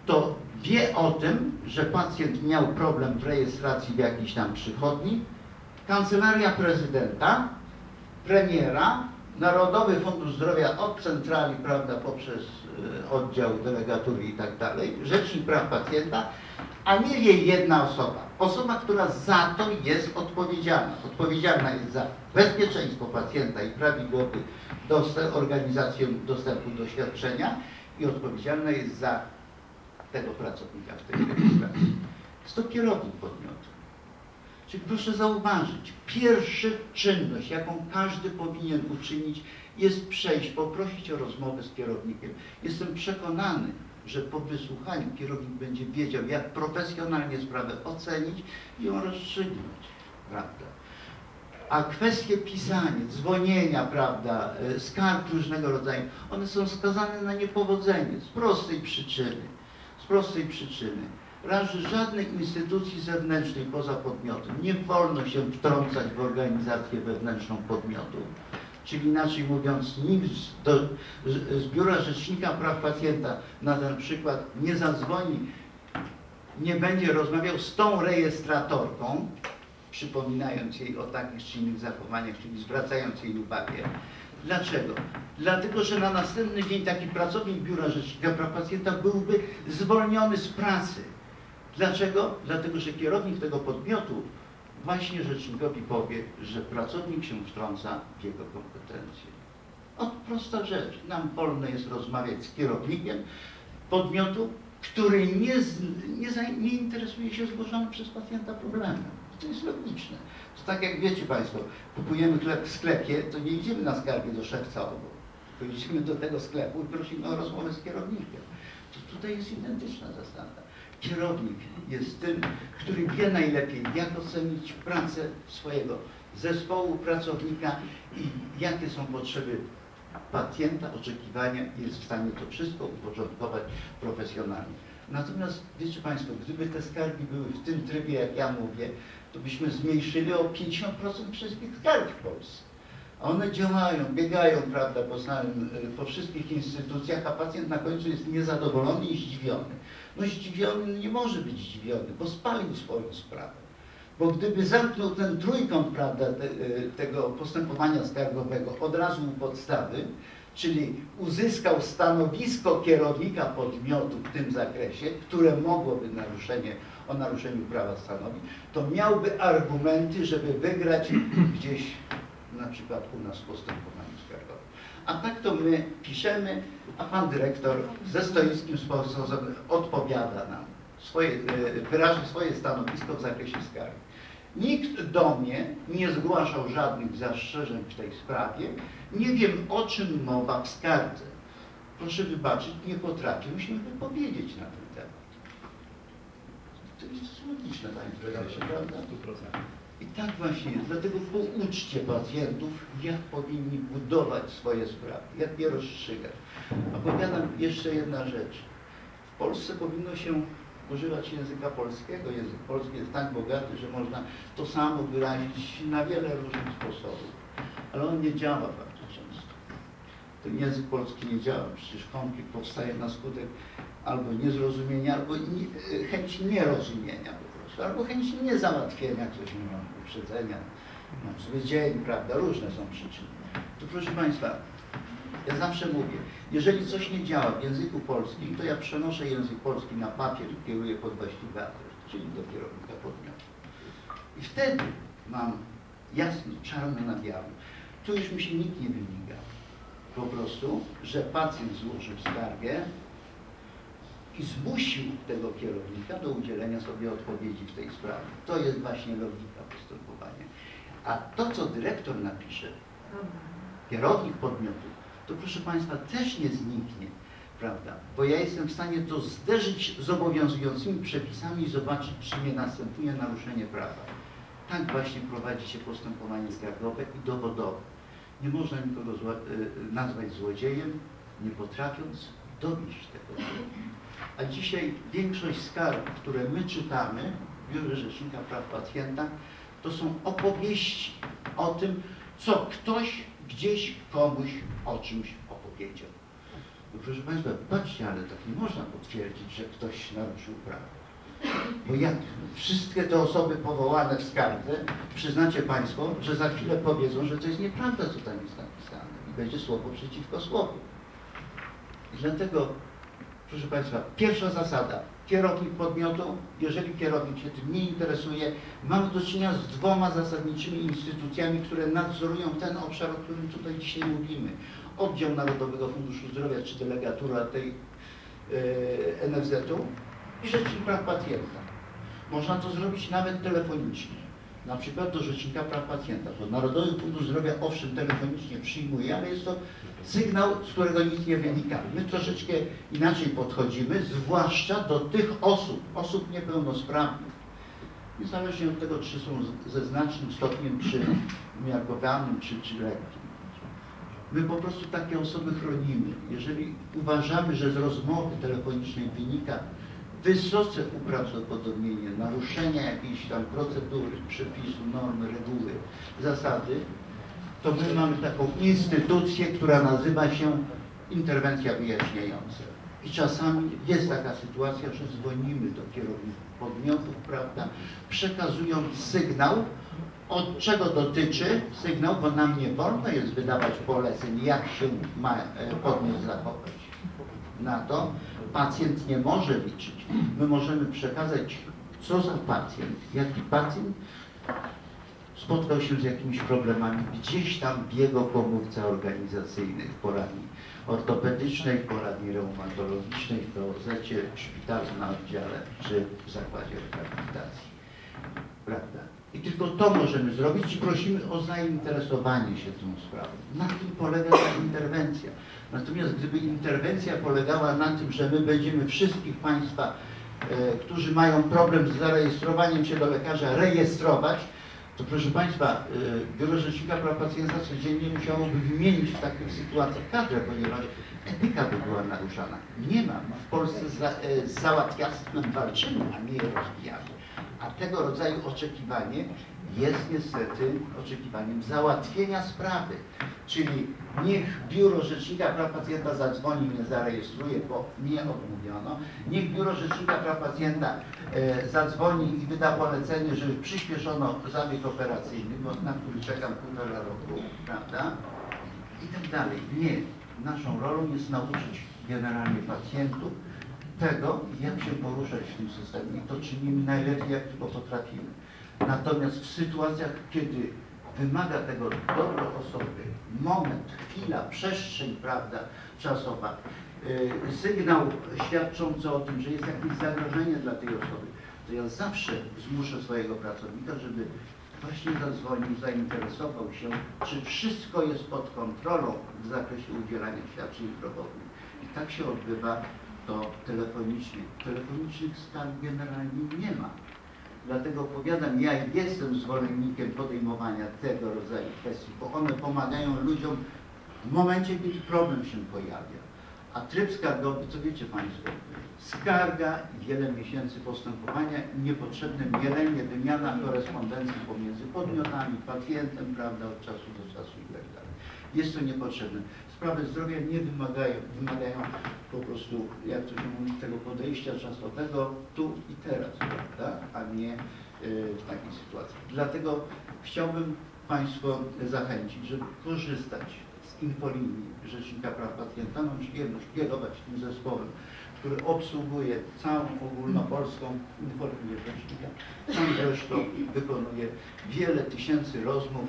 to wie o tym, że pacjent miał problem w rejestracji w jakiejś tam przychodni, kancelaria prezydenta, premiera, Narodowy Fundusz Zdrowia od centrali, prawda, poprzez y, oddział delegatury i tak dalej, Rzecznik Praw Pacjenta, a nie wie jedna osoba. Osoba, która za to jest odpowiedzialna. Odpowiedzialna jest za bezpieczeństwo pacjenta i prawidłowy dostęp, organizację dostępu do świadczenia i odpowiedzialna jest za tego pracownika w tej rejestracji. Jest to kierownik podmiotu. Czyli proszę zauważyć, pierwsza czynność, jaką każdy powinien uczynić, jest przejść, poprosić o rozmowę z kierownikiem. Jestem przekonany, że po wysłuchaniu kierownik będzie wiedział, jak profesjonalnie sprawę ocenić i ją rozstrzygnąć. Prawda? A kwestie pisania, dzwonienia, prawda, e, skarg różnego rodzaju, one są skazane na niepowodzenie z prostej przyczyny. Z prostej przyczyny. Raz, że żadnej instytucji zewnętrznej poza podmiotem nie wolno się wtrącać w organizację wewnętrzną podmiotu. Czyli inaczej mówiąc, nikt do, z Biura Rzecznika Praw Pacjenta na ten przykład nie zadzwoni, nie będzie rozmawiał z tą rejestratorką, przypominając jej o takich czy innych zachowaniach, czyli zwracając jej uwagę. Dlaczego? Dlatego, że na następny dzień taki pracownik Biura Rzecznika Praw Pacjenta byłby zwolniony z pracy. Dlaczego? Dlatego, że kierownik tego podmiotu właśnie rzecznikowi powie, że pracownik się wtrąca w jego kompetencje. O, prosta rzecz. Nam wolno jest rozmawiać z kierownikiem podmiotu, który nie, nie, nie interesuje się zgłoszonym przez pacjenta problemem. To jest logiczne. To tak jak wiecie Państwo, kupujemy chleb w sklepie, to nie idziemy na skargę do szewca obok, tylko idziemy do tego sklepu i prosimy o rozmowę z kierownikiem. To tutaj jest identyczna zasada. Kierownik jest tym, który wie najlepiej, jak ocenić pracę swojego zespołu, pracownika i jakie są potrzeby pacjenta, oczekiwania i jest w stanie to wszystko uporządkować profesjonalnie. Natomiast wiecie Państwo, gdyby te skargi były w tym trybie, jak ja mówię, to byśmy zmniejszyli o 50% wszystkich skarg w Polsce. A one działają, biegają, prawda, po, po wszystkich instytucjach, a pacjent na końcu jest niezadowolony i zdziwiony. No zdziwiony nie może być zdziwiony, bo spalił swoją sprawę. Bo gdyby zamknął ten trójkąt, prawda, te, y, tego postępowania skargowego od razu u podstawy, czyli uzyskał stanowisko kierownika podmiotu w tym zakresie, które mogłoby naruszenie, o naruszeniu prawa stanowić, to miałby argumenty, żeby wygrać gdzieś, na przykład u nas skargowym. A tak to my piszemy, a pan dyrektor ze stoickim sposobem odpowiada nam, swoje, y, wyraża swoje stanowisko w zakresie skargi. Nikt do mnie nie zgłaszał żadnych zastrzeżeń w tej sprawie. Nie wiem, o czym mowa w skardze. Proszę wybaczyć, nie potrafię się wypowiedzieć na ten temat. To jest logiczne, panie prezesie, prawda? I tak właśnie jest. Dlatego pouczcie pacjentów, jak powinni budować swoje sprawy, jak je rozstrzygać. A powiadam jeszcze jedna rzecz. W Polsce powinno się używać języka polskiego. Język polski jest tak bogaty, że można to samo wyrazić na wiele różnych sposobów. Ale on nie działa bardzo często. Ten język polski nie działa. Przecież konflikt powstaje na skutek albo niezrozumienia, albo nie, chęci nierozumienia albo chęci niezałatwienia coś, nie mam uprzedzenia, mam zły dzień, prawda, różne są przyczyny. To proszę Państwa, ja zawsze mówię, jeżeli coś nie działa w języku polskim, to ja przenoszę język polski na papier i kieruję pod właściwy adres, czyli do kierownika podmiotu. I wtedy mam jasno, czarno na białym. Tu już mi się nikt nie wymiga. Po prostu, że pacjent złożył skargę i zmusił tego kierownika do udzielenia sobie odpowiedzi w tej sprawie. To jest właśnie logika postępowania. A to, co dyrektor napisze, kierownik podmiotu, to proszę Państwa też nie zniknie, prawda? Bo ja jestem w stanie to zderzyć z obowiązującymi przepisami i zobaczyć, czy nie następuje naruszenie prawa. Tak właśnie prowadzi się postępowanie skargowe i dowodowe. Nie można nikogo zła, y, nazwać złodziejem, nie potrafiąc dowieść tego. A dzisiaj większość skarg, które my czytamy w Biurze Rzecznika Praw Pacjenta, to są opowieści o tym, co ktoś gdzieś komuś o czymś opowiedział. No proszę Państwa, patrzcie, ale tak nie można potwierdzić, że ktoś naruszył prawo. Bo jak wszystkie te osoby powołane w skardze, przyznacie Państwo, że za chwilę powiedzą, że to jest nieprawda, co tam jest napisane. I będzie słowo przeciwko słowu. I dlatego, proszę Państwa, pierwsza zasada. Kierownik podmiotu, jeżeli kierownik się tym nie interesuje, mamy do czynienia z dwoma zasadniczymi instytucjami, które nadzorują ten obszar, o którym tutaj dzisiaj mówimy. Oddział Narodowego Funduszu Zdrowia, czy delegatura tej e, NFZ-u i Rzecznik Praw Pacjenta. Można to zrobić nawet telefonicznie. Na przykład do Rzecznika Praw Pacjenta, bo Narodowy Fundusz Zdrowia owszem telefonicznie przyjmuje, ale jest to sygnał, z którego nic nie wynika. My troszeczkę inaczej podchodzimy, zwłaszcza do tych osób, osób niepełnosprawnych. Niezależnie od tego, czy są ze znacznym stopniem, czy umiarkowanym, czy, czy lekkim. My po prostu takie osoby chronimy. Jeżeli uważamy, że z rozmowy telefonicznej wynika wysoce uprawdopodobnienie naruszenia jakiejś tam procedury, przepisu, normy, reguły, zasady, to my mamy taką instytucję, która nazywa się interwencja wyjaśniająca. I czasami jest taka sytuacja, że dzwonimy do kierowników podmiotów, prawda, przekazując sygnał, od czego dotyczy sygnał, bo nam nie wolno jest wydawać poleceń, jak się ma e, podmiot zachować. Na to pacjent nie może liczyć. My możemy przekazać, co za pacjent, jaki pacjent spotkał się z jakimiś problemami gdzieś tam w jego komórce organizacyjnej, w poradni ortopedycznej, w poradni reumatologicznej, w OZ, w szpitalu na oddziale czy w zakładzie rehabilitacji. Prawda? I tylko to możemy zrobić i prosimy o zainteresowanie się tą sprawą. Na tym polega ta interwencja. Natomiast gdyby interwencja polegała na tym, że my będziemy wszystkich Państwa, e, którzy mają problem z zarejestrowaniem się do lekarza, rejestrować, to proszę Państwa, y, Biuro Rzecznika Praw Pacjenta codziennie musiałoby wymienić w takich sytuacjach kadrę, ponieważ etyka by była naruszana. Nie ma. W Polsce za, y, z walczymy, a nie je rozbijamy. A tego rodzaju oczekiwanie jest niestety oczekiwaniem załatwienia sprawy. Czyli niech Biuro Rzecznika Praw Pacjenta zadzwoni, mnie zarejestruje, bo mnie odmówiono. Niech Biuro Rzecznika Praw Pacjenta e, zadzwoni i wyda polecenie, żeby przyspieszono zabieg operacyjny, bo, na który czekam półtora roku, prawda? I tak dalej. Nie. Naszą rolą jest nauczyć generalnie pacjentów tego, jak się poruszać w tym systemie. I to czynimy najlepiej, jak tylko potrafimy. Natomiast w sytuacjach, kiedy wymaga tego dobro osoby, moment, chwila, przestrzeń, prawda, czasowa, yy, sygnał świadczący o tym, że jest jakieś zagrożenie dla tej osoby, to ja zawsze zmuszę swojego pracownika, żeby właśnie zadzwonił, zainteresował się, czy wszystko jest pod kontrolą w zakresie udzielania świadczeń zdrowotnych. I tak się odbywa to telefonicznie. Telefonicznych skarg generalnie nie ma. Dlatego powiadam, ja jestem zwolennikiem podejmowania tego rodzaju kwestii, bo one pomagają ludziom w momencie, kiedy problem się pojawia. A tryb skargowy, co wiecie Państwo, skarga, wiele miesięcy postępowania, niepotrzebne mielenie, wymiana korespondencji pomiędzy podmiotami, pacjentem, prawda, od czasu do czasu i tak dalej. Jest to niepotrzebne. Sprawy zdrowia nie wymagają, wymagają po prostu, jak to się mówi, tego podejścia czasowego tu i teraz, prawda, a nie y, w takiej sytuacji. Dlatego chciałbym Państwo zachęcić, żeby korzystać z infolinii Rzecznika Praw Pacjenta. Przyjemność kierować tym zespołem, który obsługuje całą ogólnopolską infolinię Rzecznika. Sam zresztą wykonuje wiele tysięcy rozmów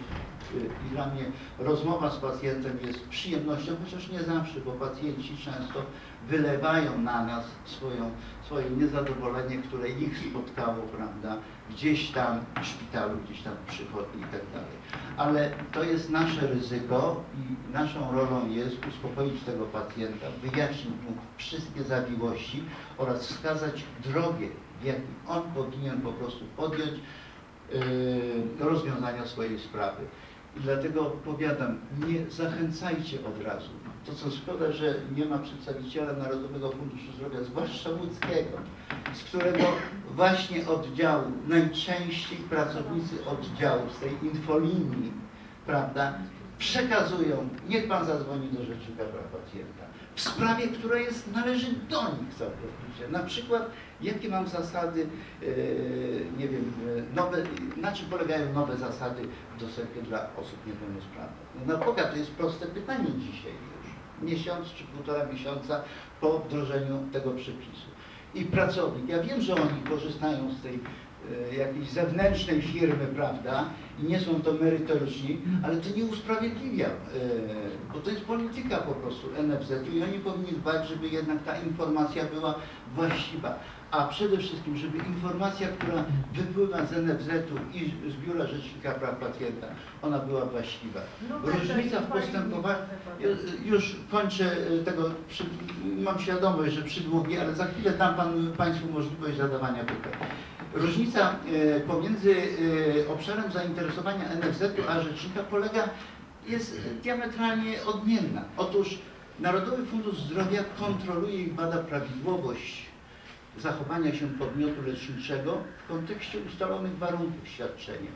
y, i dla mnie rozmowa z pacjentem jest przyjemnością, chociaż nie zawsze, bo pacjenci często wylewają na nas swoją, swoje niezadowolenie, które ich spotkało, prawda, gdzieś tam w szpitalu, gdzieś tam w przychodni i tak dalej. Ale to jest nasze ryzyko i naszą rolą jest uspokoić tego pacjenta, wyjaśnić mu wszystkie zawiłości oraz wskazać drogę, w jakiej on powinien po prostu podjąć yy, rozwiązania swojej sprawy. I dlatego powiadam, nie zachęcajcie od razu. To co szkoda, że nie ma przedstawiciela Narodowego Funduszu Zdrowia, zwłaszcza łódzkiego, z którego właśnie oddziału, najczęściej pracownicy oddziału z tej infolinii, prawda, przekazują, niech Pan zadzwoni do Rzecznika Praw Pacjenta w sprawie, która jest, należy do nich całkowicie. Na przykład, jakie mam zasady, e, nie wiem, e, nowe, na czym polegają nowe zasady w dostępie dla osób niepełnosprawnych? No Boga, to jest proste pytanie dzisiaj. Miesiąc czy półtora miesiąca po wdrożeniu tego przepisu. I pracownik, ja wiem, że oni korzystają z tej e, jakiejś zewnętrznej firmy, prawda, i nie są to merytoryczni, ale to nie usprawiedliwia, e, bo to jest polityka po prostu NFZ-u i oni powinni dbać, żeby jednak ta informacja była właściwa. A przede wszystkim, żeby informacja, która wypływa z NFZ-u i z Biura Rzecznika Praw Pacjenta, ona była właściwa. Różnica w postępowaniu, Ju- już kończę e, tego, przy, mam świadomość, że przydługi, ale za chwilę dam pan, Państwu możliwość zadawania pytań. Różnica e, pomiędzy e, obszarem zainteresowania NFZ-u a rzecznika polega, jest diametralnie odmienna. Otóż Narodowy Fundusz Zdrowia kontroluje i bada prawidłowość zachowania się podmiotu leczniczego w kontekście ustalonych warunków świadczenia.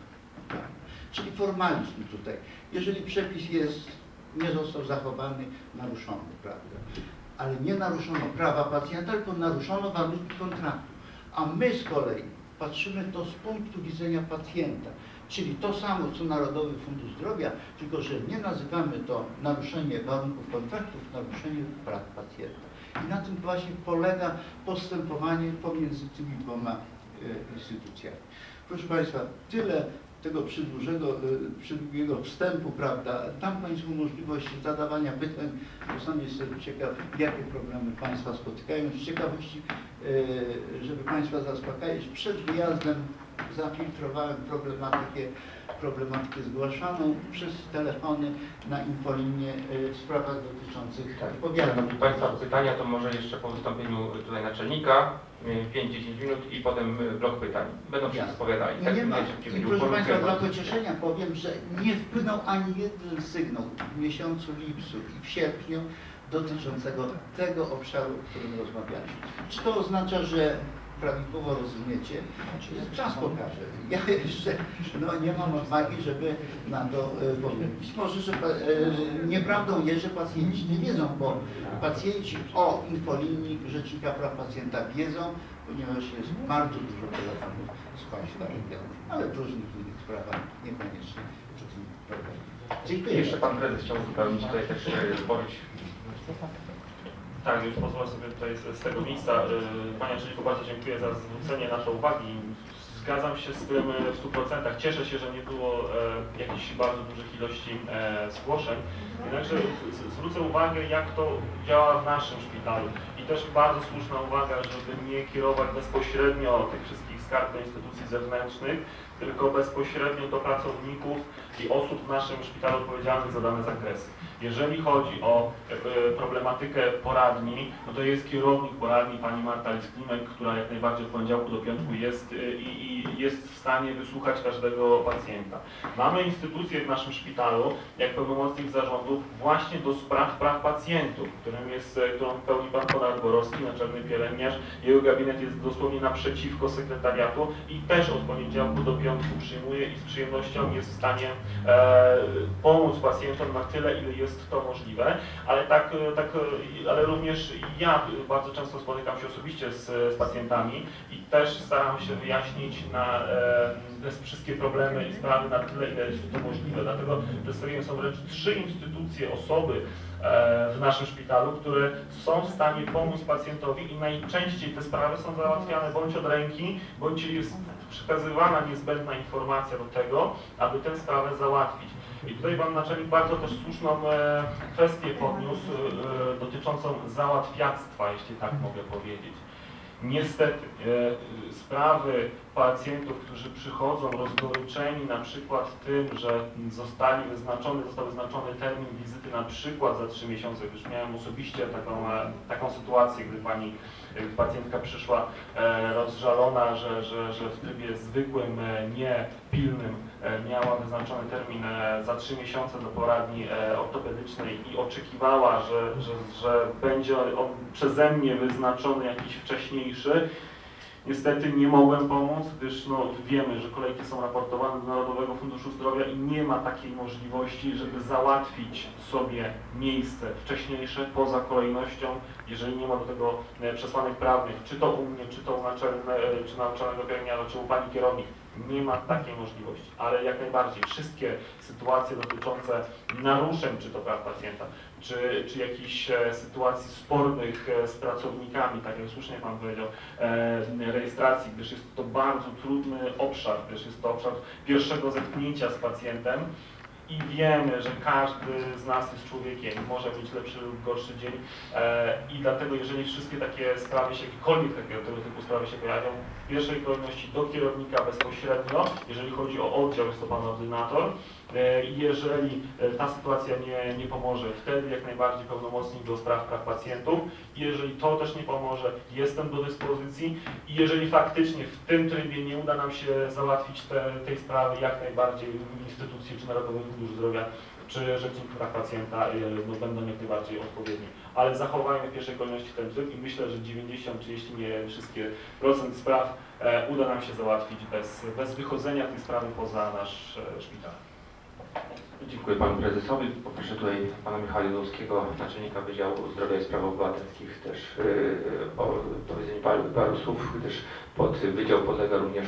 Tak. Czyli formalizm tutaj. Jeżeli przepis jest, nie został zachowany, naruszony, prawda? ale nie naruszono prawa pacjenta, tylko naruszono warunki kontraktu. A my z kolei patrzymy to z punktu widzenia pacjenta, czyli to samo co Narodowy Fundusz Zdrowia, tylko że nie nazywamy to naruszenie warunków kontraktów, naruszenie praw pacjenta. I na tym właśnie polega postępowanie pomiędzy tymi dwoma e, instytucjami. Proszę Państwa, tyle tego przydłużego, e, przydługiego wstępu, prawda, dam Państwu możliwość zadawania pytań, bo sam jestem ciekaw, jakie problemy Państwa spotykają. Z ciekawości, e, żeby Państwa zaspokajać, przed wyjazdem zafiltrowałem problematykę, problematykę zgłaszaną przez telefony na infolinię e, w sprawach dotyczących Tak. powiatu. Szanowni Państwo, pytania to może jeszcze po wystąpieniu tutaj naczelnika, y, 5-10 minut i potem y, blok pytań. Będą się Jasne. odpowiadali. Tak nie ma. I proszę Państwa, dla pocieszenia powiem, że nie wpłynął ani jeden sygnał w miesiącu lipcu i w sierpniu dotyczącego tego obszaru, o którym rozmawialiśmy. Czy to oznacza, że prawidłowo rozumiecie? Czas pokaże. Ja jeszcze no, nie mam odwagi, żeby na to e, powiedzieć. Może, że e, nieprawdą jest, że pacjenci nie wiedzą, bo pacjenci o infolinii Rzecznika Praw Pacjenta wiedzą, ponieważ jest bardzo dużo telefonów z Państwa regionu, ale w różnych innych sprawach niekoniecznie o tym problemie. Dziękuję. Jeszcze Pan Prezes chciał uzupełnić tutaj też wypowiedź. Tak, już pozwolę sobie tutaj z, z tego miejsca. y, Panie Człowieku, bardzo dziękuję za zwrócenie naszej uwagi. Zgadzam się z tym y, w 100%. Cieszę się, że nie było e, jakichś bardzo dużych ilości e, zgłoszeń. Jednakże zwrócę uwagę, jak to działa w naszym szpitalu. I też bardzo słuszna uwaga, żeby nie kierować bezpośrednio tych wszystkich skarg do instytucji zewnętrznych, tylko bezpośrednio do pracowników i osób w naszym szpitalu odpowiedzialnych za dane zakresy. Jeżeli chodzi o e, problematykę poradni, no to jest kierownik poradni, pani Marta Lisklimek, która jak najbardziej od poniedziałku do piątku jest e, i, i jest w stanie wysłuchać każdego pacjenta. Mamy instytucję w naszym szpitalu, jak pełnomocnik zarządu, właśnie do spraw praw pacjentów, którym jest, e, którą pełni pan Konrad Borowski, naczelny pielęgniarz. Jego gabinet jest dosłownie naprzeciwko sekretariatu i też od poniedziałku do piątku przyjmuje i z przyjemnością jest w stanie e, pomóc pacjentom na tyle, ile jest to możliwe, ale tak, e, tak e, ale również ja bardzo często spotykam się osobiście z, z pacjentami i też staram się wyjaśnić na e, wszystkie problemy i sprawy na tyle, ile jest to możliwe. Dlatego przedstawiłem są wręcz trzy instytucje, osoby e, w naszym szpitalu, które są w stanie pomóc pacjentowi i najczęściej te sprawy są załatwiane bądź od ręki, bądź jest przekazywana niezbędna informacja do tego, aby tę sprawę załatwić. I tutaj Pan Naczelnik bardzo też słuszną e, kwestię podniósł e, dotyczącą załatwiactwa, jeśli tak mogę powiedzieć. Niestety, e, sprawy pacjentów, którzy przychodzą rozgoryczeni na przykład tym, że zostali wyznaczony, został wyznaczony termin wizyty na przykład za trzy miesiące. Już miałem osobiście taką, taką sytuację, gdy pani pacjentka przyszła e, rozżalona, że, że, że w trybie zwykłym, e, nie pilnym e, miała wyznaczony termin za trzy miesiące do poradni ortopedycznej i oczekiwała, że, że, że będzie on przeze mnie wyznaczony jakiś wcześniejszy. Niestety nie mogłem pomóc, gdyż no, wiemy, że kolejki są raportowane do Narodowego Funduszu Zdrowia i nie ma takiej możliwości, żeby załatwić sobie miejsce wcześniejsze poza kolejnością, jeżeli nie ma do tego e, przesłanek prawnych, czy to u mnie, czy to u naczelne, e, czy naczelnego pielęgniarza, czy u pani kierownik. Nie ma takiej możliwości, ale jak najbardziej wszystkie sytuacje dotyczące naruszeń, czy to praw pacjenta, czy, czy jakichś e, sytuacji spornych z pracownikami, tak jak słusznie Pan powiedział, rejestracji, gdyż jest to bardzo trudny obszar, gdyż jest to obszar pierwszego zetknięcia z pacjentem i wiemy, że każdy z nas jest człowiekiem, może mieć lepszy lub gorszy dzień. E, i dlatego jeżeli wszystkie takie sprawy się, jakiekolwiek tego typu sprawy się pojawią, w pierwszej kolejności do kierownika bezpośrednio, jeżeli chodzi o oddział, jest to Pan ordynator, Jeżeli e, ta sytuacja nie, nie pomoże, wtedy jak najbardziej pełnomocnik do spraw praw pacjentów. Jeżeli to też nie pomoże, jestem do dyspozycji i jeżeli faktycznie w tym trybie nie uda nam się załatwić te, tej sprawy, jak najbardziej instytucje czy Narodowy Fundusz Zdrowia czy Rzecznik Praw Pacjenta e, no, będą jak najbardziej odpowiedni. Ale zachowajmy w pierwszej kolejności ten tryb i myślę, że 90 czy jeśli nie wszystkie procent spraw e, uda nam się załatwić bez, bez wychodzenia tej sprawy poza nasz e, szpital. Dziękuję Panu Prezesowi. Poproszę tutaj Pana Michała Jodowskiego, Naczelnika Wydziału Zdrowia i Spraw Obywatelskich też yy, o powiedzenie paru, paru słów, gdyż pod Wydział podlega również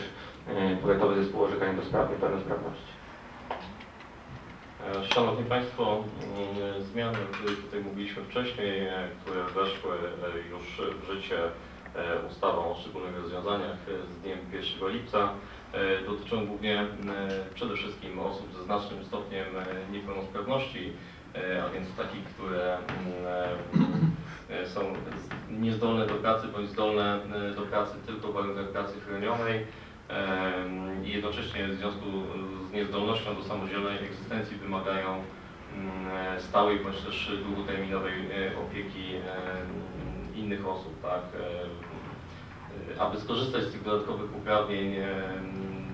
yy, Powiatowy Zespół Orzekania do Spraw Niepełnosprawności. E, Szanowni Państwo, mm, zmiany, o których tutaj mówiliśmy wcześniej, e, które weszły e, już w życie ustawą o szczególnych rozwiązaniach z dniem 1 lipca, dotyczą głównie e, przede wszystkim osób ze znacznym stopniem e, niepełnosprawności, e, a więc takich, które mm, e, są niezdolne do pracy bądź zdolne e, do pracy tylko w warunkach pracy chronionej, i jednocześnie w związku z niezdolnością do samodzielnej egzystencji wymagają mm, stałej bądź też długoterminowej e, opieki innych osób, tak? Aby skorzystać z tych dodatkowych uprawnień,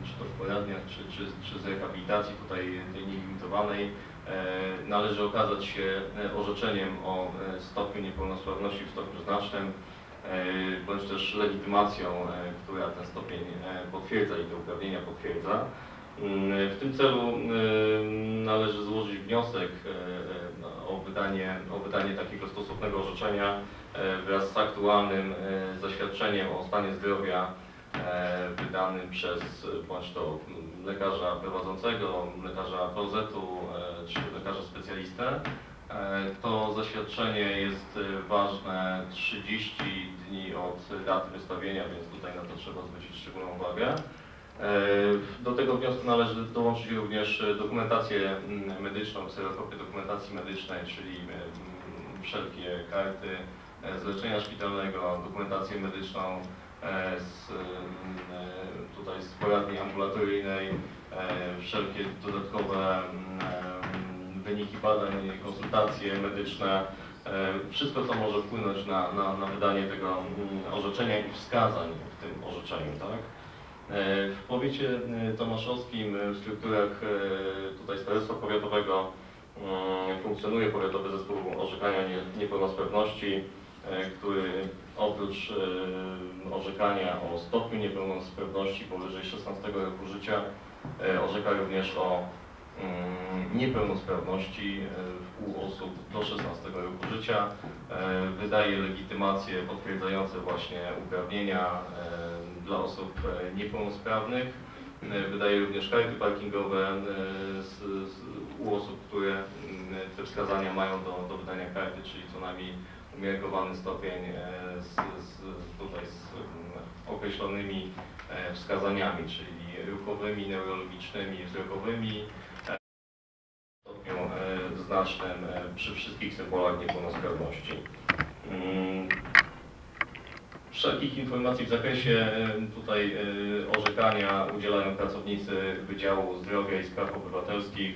czy to w poradniach, czy, czy, czy z rehabilitacji tutaj tej nielimitowanej, e, należy okazać się e, orzeczeniem o e, stopniu niepełnosprawności w stopniu znacznym, bądź też legitymacją, która ten stopień potwierdza i te uprawnienia potwierdza. Mm, W tym celu należy złożyć wniosek o wydanie, o wydanie takiego stosownego orzeczenia wraz z aktualnym e, zaświadczeniem o stanie zdrowia e, wydanym przez e, bądź to lekarza prowadzącego, lekarza POZ-u e, czy lekarza specjalistę. E, To zaświadczenie jest e, ważne 30 dni od daty wystawienia, więc tutaj na to trzeba zwrócić szczególną uwagę. E, Do tego wniosku należy dołączyć również e, dokumentację mm, medyczną, kserokopię dokumentacji medycznej, czyli mm, wszelkie karty e, z leczenia szpitalnego, dokumentację medyczną e, z, mm, e, tutaj z poradni ambulatoryjnej, e, wszelkie dodatkowe mm, wyniki badań, konsultacje medyczne, e, wszystko co może wpłynąć na, na, na wydanie tego mm, orzeczenia i wskazań w tym orzeczeniu, tak? E, W powiecie e, tomaszowskim e, w strukturach e, tutaj starostwa powiatowego funkcjonuje powiatowy zespół orzekania nie- niepełnosprawności, e, który oprócz e, orzekania o stopniu niepełnosprawności powyżej 16 roku życia e, orzeka również o mm, niepełnosprawności e, u osób do 16 roku życia. E, Wydaje legitymacje potwierdzające właśnie uprawnienia e, dla osób e, niepełnosprawnych. E, Wydaje również karty parkingowe e, u osób, które mm, te wskazania mają do, do wydania karty, czyli co najmniej umiarkowany stopień e, z, z, tutaj z mm, określonymi e, wskazaniami, czyli ruchowymi, neurologicznymi, wzrokowymi, e, stopniu znacznym przy wszystkich symbolach niepełnosprawności. Mm, Wszelkich informacji w zakresie tutaj orzekania udzielają pracownicy Wydziału Zdrowia i Spraw Obywatelskich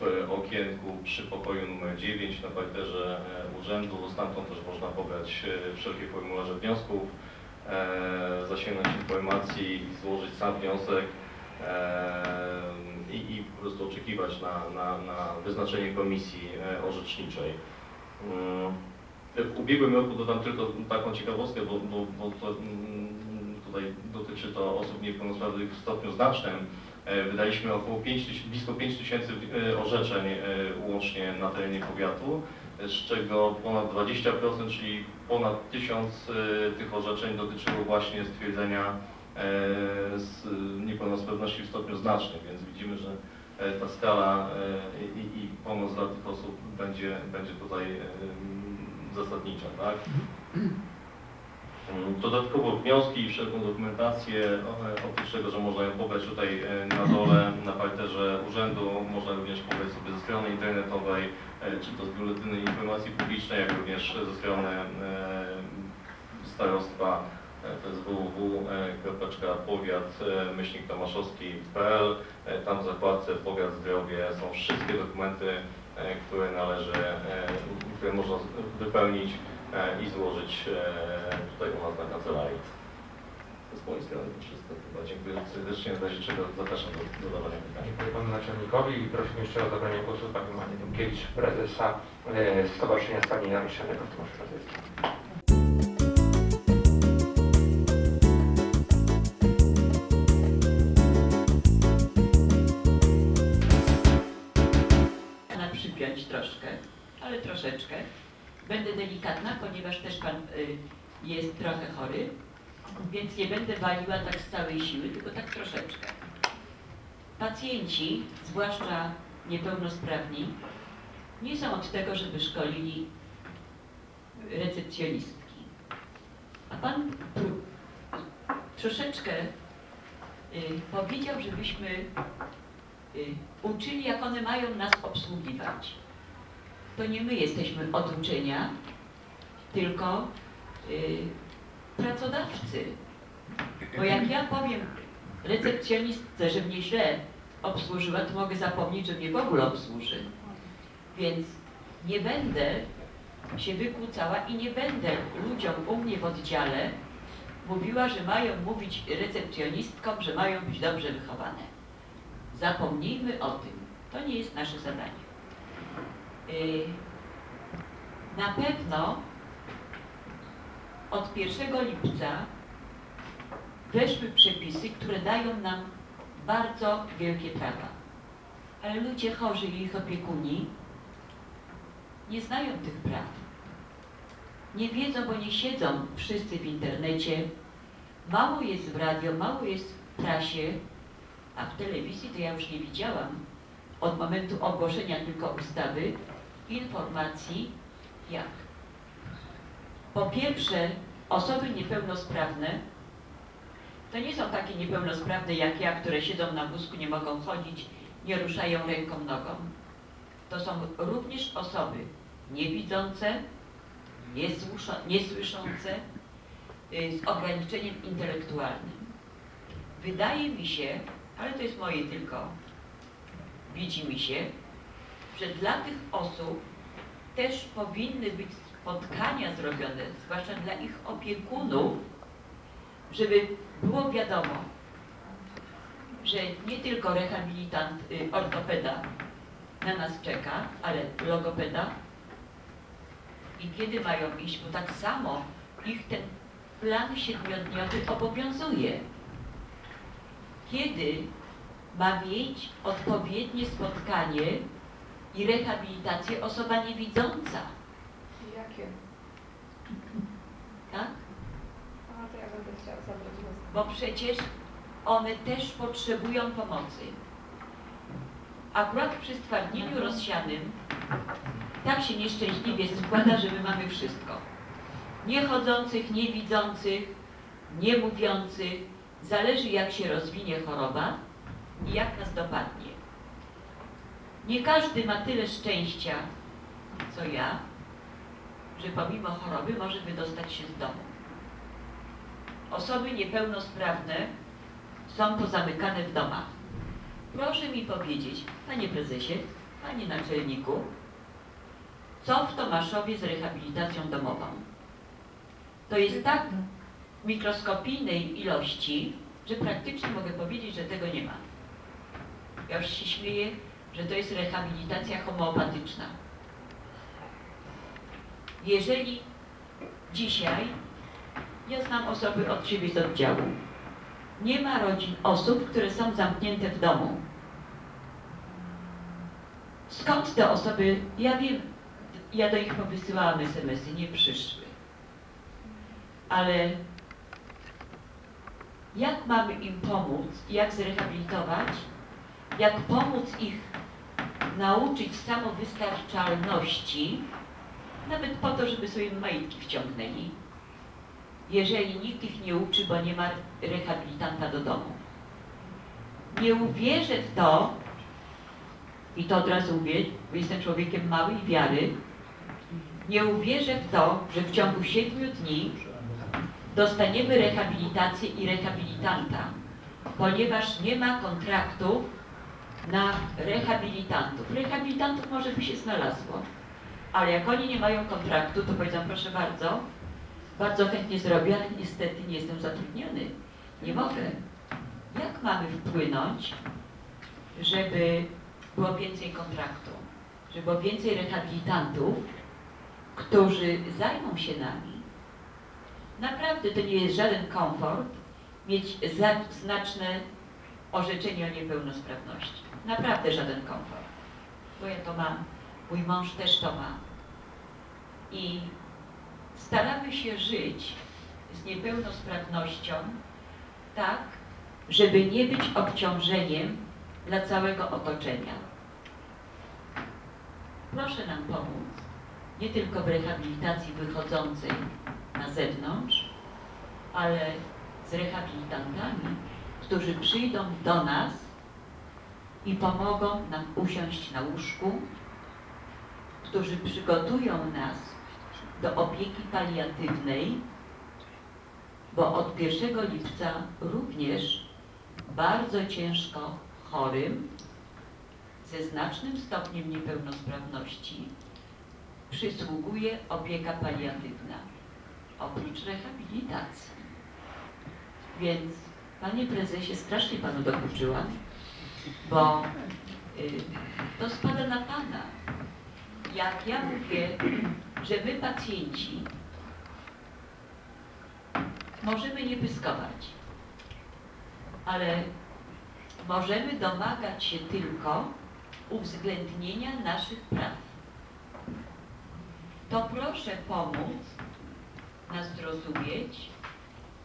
w okienku przy pokoju numer 9 na parterze e, urzędu. Stamtąd też można pobrać e, wszelkie formularze wniosków, e, zasięgnąć informacji i złożyć sam wniosek e, i, i po prostu oczekiwać na, na, na wyznaczenie komisji e, orzeczniczej. W ubiegłym roku dodam tylko taką ciekawostkę, bo, bo, bo to, mm, tutaj dotyczy to osób niepełnosprawnych w stopniu znacznym. E, Wydaliśmy około 5, tyś- blisko 5 tysięcy orzeczeń e, łącznie na terenie powiatu, z czego ponad 20%, czyli ponad 1000 e, tych orzeczeń dotyczyło właśnie stwierdzenia z niepełnosprawności w stopniu znacznym, więc widzimy, że ta skala i, i pomoc dla tych osób będzie, będzie tutaj zasadnicza, tak? Mm, Dodatkowo wnioski i wszelką dokumentację, o- oprócz tego, że można ją pobrać tutaj e, na dole, na parterze urzędu, można również pobrać sobie ze strony internetowej, e, czy to z biuletyny informacji publicznej, jak również ze strony e, starostwa, e, to jest www.powiat-tomaszowski.pl. E, Tam w zakładce Powiat Zdrowie są wszystkie dokumenty, e, które należy, e, które można wypełnić e, i złożyć e, tutaj u nas na kancelarii. To z mojej strony wszystko. Chyba dziękuję serdecznie, w razie czego zapraszam do zadawania pytań. Dziękuję Panu Naczelnikowi i proszę jeszcze o zabranie głosu Panią Manię Dymkiewicz, prezesa e, Stowarzyszenia Stanienia Mieszczanego w Tomaszu Będę delikatna, ponieważ też Pan y, jest trochę chory, więc nie będę waliła tak z całej siły, tylko tak troszeczkę. Pacjenci, zwłaszcza niepełnosprawni, nie są od tego, żeby szkolili recepcjonistki. A Pan troszeczkę y, powiedział, żebyśmy y, uczyli, jak one mają nas obsługiwać. To nie my jesteśmy od uczenia, tylko y, pracodawcy. Bo jak ja powiem recepcjonistce, że mnie źle obsłużyła, to mogę zapomnieć, że mnie w ogóle obsłuży. Więc nie będę się wykłócała i nie będę ludziom u mnie w oddziale mówiła, że mają mówić recepcjonistkom, że mają być dobrze wychowane. Zapomnijmy o tym. To nie jest nasze zadanie. Yy, Na pewno od 1 lipca weszły przepisy, które dają nam bardzo wielkie prawa. Ale ludzie chorzy i ich opiekuni nie znają tych praw. Nie wiedzą, bo nie siedzą wszyscy w internecie. Mało jest w radio, mało jest w prasie, a w telewizji to ja już nie widziałam od momentu ogłoszenia tylko ustawy informacji jak. Po pierwsze, osoby niepełnosprawne to nie są takie niepełnosprawne jak ja, które siedzą na wózku, nie mogą chodzić, nie ruszają ręką, nogą. To są również osoby niewidzące, niesłyszące, y, z ograniczeniem intelektualnym. Wydaje mi się, ale to jest moje tylko, widzi mi się, że dla tych osób też powinny być spotkania zrobione, zwłaszcza dla ich opiekunów, żeby było wiadomo, że nie tylko rehabilitant, y, ortopeda na nas czeka, ale logopeda i kiedy mają iść, bo tak samo ich ten plan siedmiodniowy obowiązuje. Kiedy ma mieć odpowiednie spotkanie i rehabilitację osoba niewidząca, Jakie? tak? A to ja będę chciała zabrać głos. bo przecież one też potrzebują pomocy. Akurat przy stwardnieniu rozsianym tak się nieszczęśliwie składa, że my mamy wszystko. Niechodzących, niewidzących, niemówiących, zależy jak się rozwinie choroba i jak nas dopadnie. Nie każdy ma tyle szczęścia, co ja, że pomimo choroby może wydostać się z domu. Osoby niepełnosprawne są pozamykane w domach. Proszę mi powiedzieć, panie prezesie, panie naczelniku, co w Tomaszowie z rehabilitacją domową? To jest tak mikroskopijnej ilości, że praktycznie mogę powiedzieć, że tego nie ma. Ja już się śmieję, że to jest rehabilitacja homeopatyczna. Jeżeli dzisiaj ja znam osoby od siebie z oddziału. Nie ma rodzin osób, które są zamknięte w domu. Skąd te osoby? Ja wiem, ja do nich powysyłałam SMS-y, nie przyszły. Ale jak mamy im pomóc, jak zrehabilitować, jak pomóc ich nauczyć samowystarczalności, nawet po to, żeby sobie majtki wciągnęli, jeżeli nikt ich nie uczy, bo nie ma rehabilitanta do domu. Nie uwierzę w to, i to od razu mówię, bo jestem człowiekiem małej wiary, nie uwierzę w to, że w ciągu siedmiu dni dostaniemy rehabilitację i rehabilitanta, ponieważ nie ma kontraktów na rehabilitantów. Rehabilitantów może by się znalazło, ale jak oni nie mają kontraktu, to powiedzą, proszę bardzo, bardzo chętnie zrobię, ale niestety nie jestem zatrudniony. Nie mogę. Jak mamy wpłynąć, żeby było więcej kontraktu, żeby było więcej rehabilitantów, którzy zajmą się nami? Naprawdę to nie jest żaden komfort mieć znaczne orzeczenie o niepełnosprawności. Naprawdę żaden komfort. Bo ja to mam Mój mąż też to ma. I staramy się żyć z niepełnosprawnością tak, żeby nie być obciążeniem dla całego otoczenia. Proszę nam pomóc, nie tylko w rehabilitacji wychodzącej na zewnątrz, ale z rehabilitantami, którzy przyjdą do nas i pomogą nam usiąść na łóżku, którzy przygotują nas do opieki paliatywnej, bo od 1 lipca również bardzo ciężko chorym ze znacznym stopniem niepełnosprawności przysługuje opieka paliatywna, oprócz rehabilitacji. Więc, panie prezesie, strasznie panu dokuczyłam, bo y, to spada na pana. Jak ja mówię, że my pacjenci możemy nie pyskować, ale możemy domagać się tylko uwzględnienia naszych praw. To proszę pomóc nas zrozumieć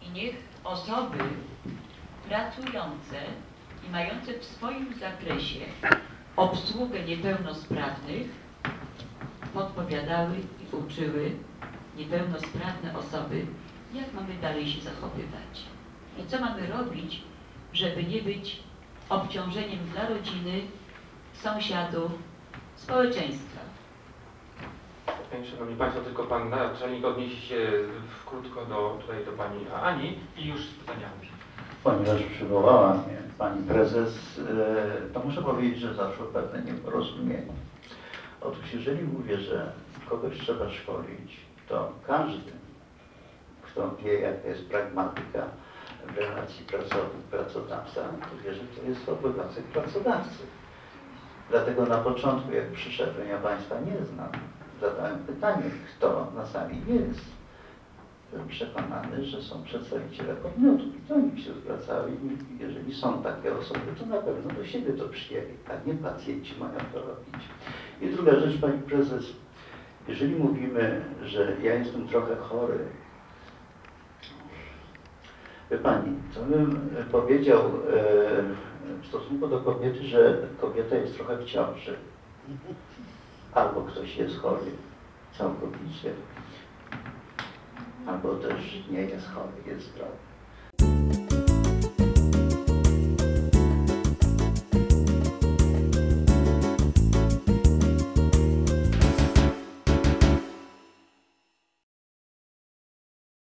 i niech osoby pracujące i mające w swoim zakresie obsługę niepełnosprawnych podpowiadały i uczyły niepełnosprawne osoby, jak mamy dalej się zachowywać i co mamy robić, żeby nie być obciążeniem dla rodziny, sąsiadów, społeczeństwa. Szanowni Państwo, tylko Pan Naczelnik odniesie się krótko do, tutaj do Pani Ani i już z pytaniami. Ponieważ przywołała mnie pani prezes, e, to muszę powiedzieć, że zaszło pewne nieporozumienie. Otóż jeżeli mówię, że kogoś trzeba szkolić, to każdy, kto wie, jaka jest pragmatyka w relacji pracownik-pracodawca, to wie, że to jest obowiązek pracodawcy. Dlatego na początku, jak przyszedłem, ja Państwa nie znam, zadałem pytanie, kto na sali jest. Byłem przekonany, że są przedstawiciele podmiotów i do nich się zwracały i jeżeli są takie osoby, to na pewno do siebie to przyjęli, a nie pacjenci mają to robić. I druga rzecz, Pani Prezes, jeżeli mówimy, że ja jestem trochę chory, wie Pani, to bym powiedział e, w stosunku do kobiety, że kobieta jest trochę w ciąży. Albo ktoś jest chory całkowicie, albo też nie jest chory, jest zdrowy.